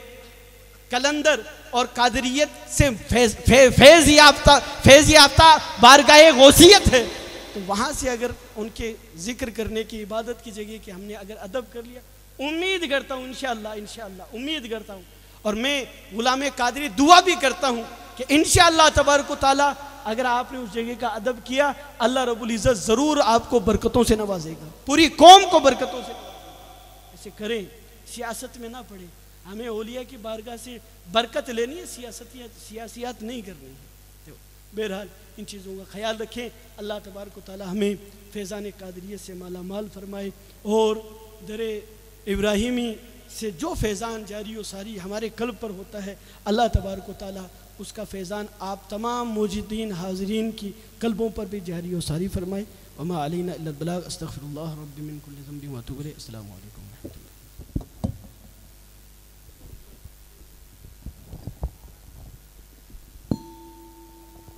कलंदर और कादरियत से फैज फे, फैज याफ्ता फैज याफ्ता बारगाह गौसियत है। तो वहाँ से अगर उनके ज़िक्र करने की इबादत की जगह कि हमने अगर अदब कर लिया उम्मीद करता हूँ इनशाला इनशाला उम्मीद करता हूँ। और मैं गुलाम कादरी दुआ भी करता हूँ कि इन तबारक ताला अगर आपने उस जगह का अदब किया, अल्लाह रब्बुल इज़्ज़त ज़रूर आपको बरकतों से नवाजेगा। पूरी कौम को बरकतों से ऐसे करें, सियासत में ना पड़े। हमें ओलिया की बारगाह से बरकत लेनी है, सियासतियात सियासियात नहीं करनी है। तो बहरहाल, इन चीज़ों का ख्याल रखें। अल्लाह तबारक ताली हमें फैज़ान कादरियत से माला माल फरमाए और दर इब्राहिमी से जो फैज़ान जारी व सारी हमारे कल्ब पर होता है, अल्लाह तबारक ताली उसका फैज़ान आप तमाम मोजिदीन हाजरीन की कल्बों पर भी जहरी व सारी फरमाए। वमा अलीना रबिन अल्लाम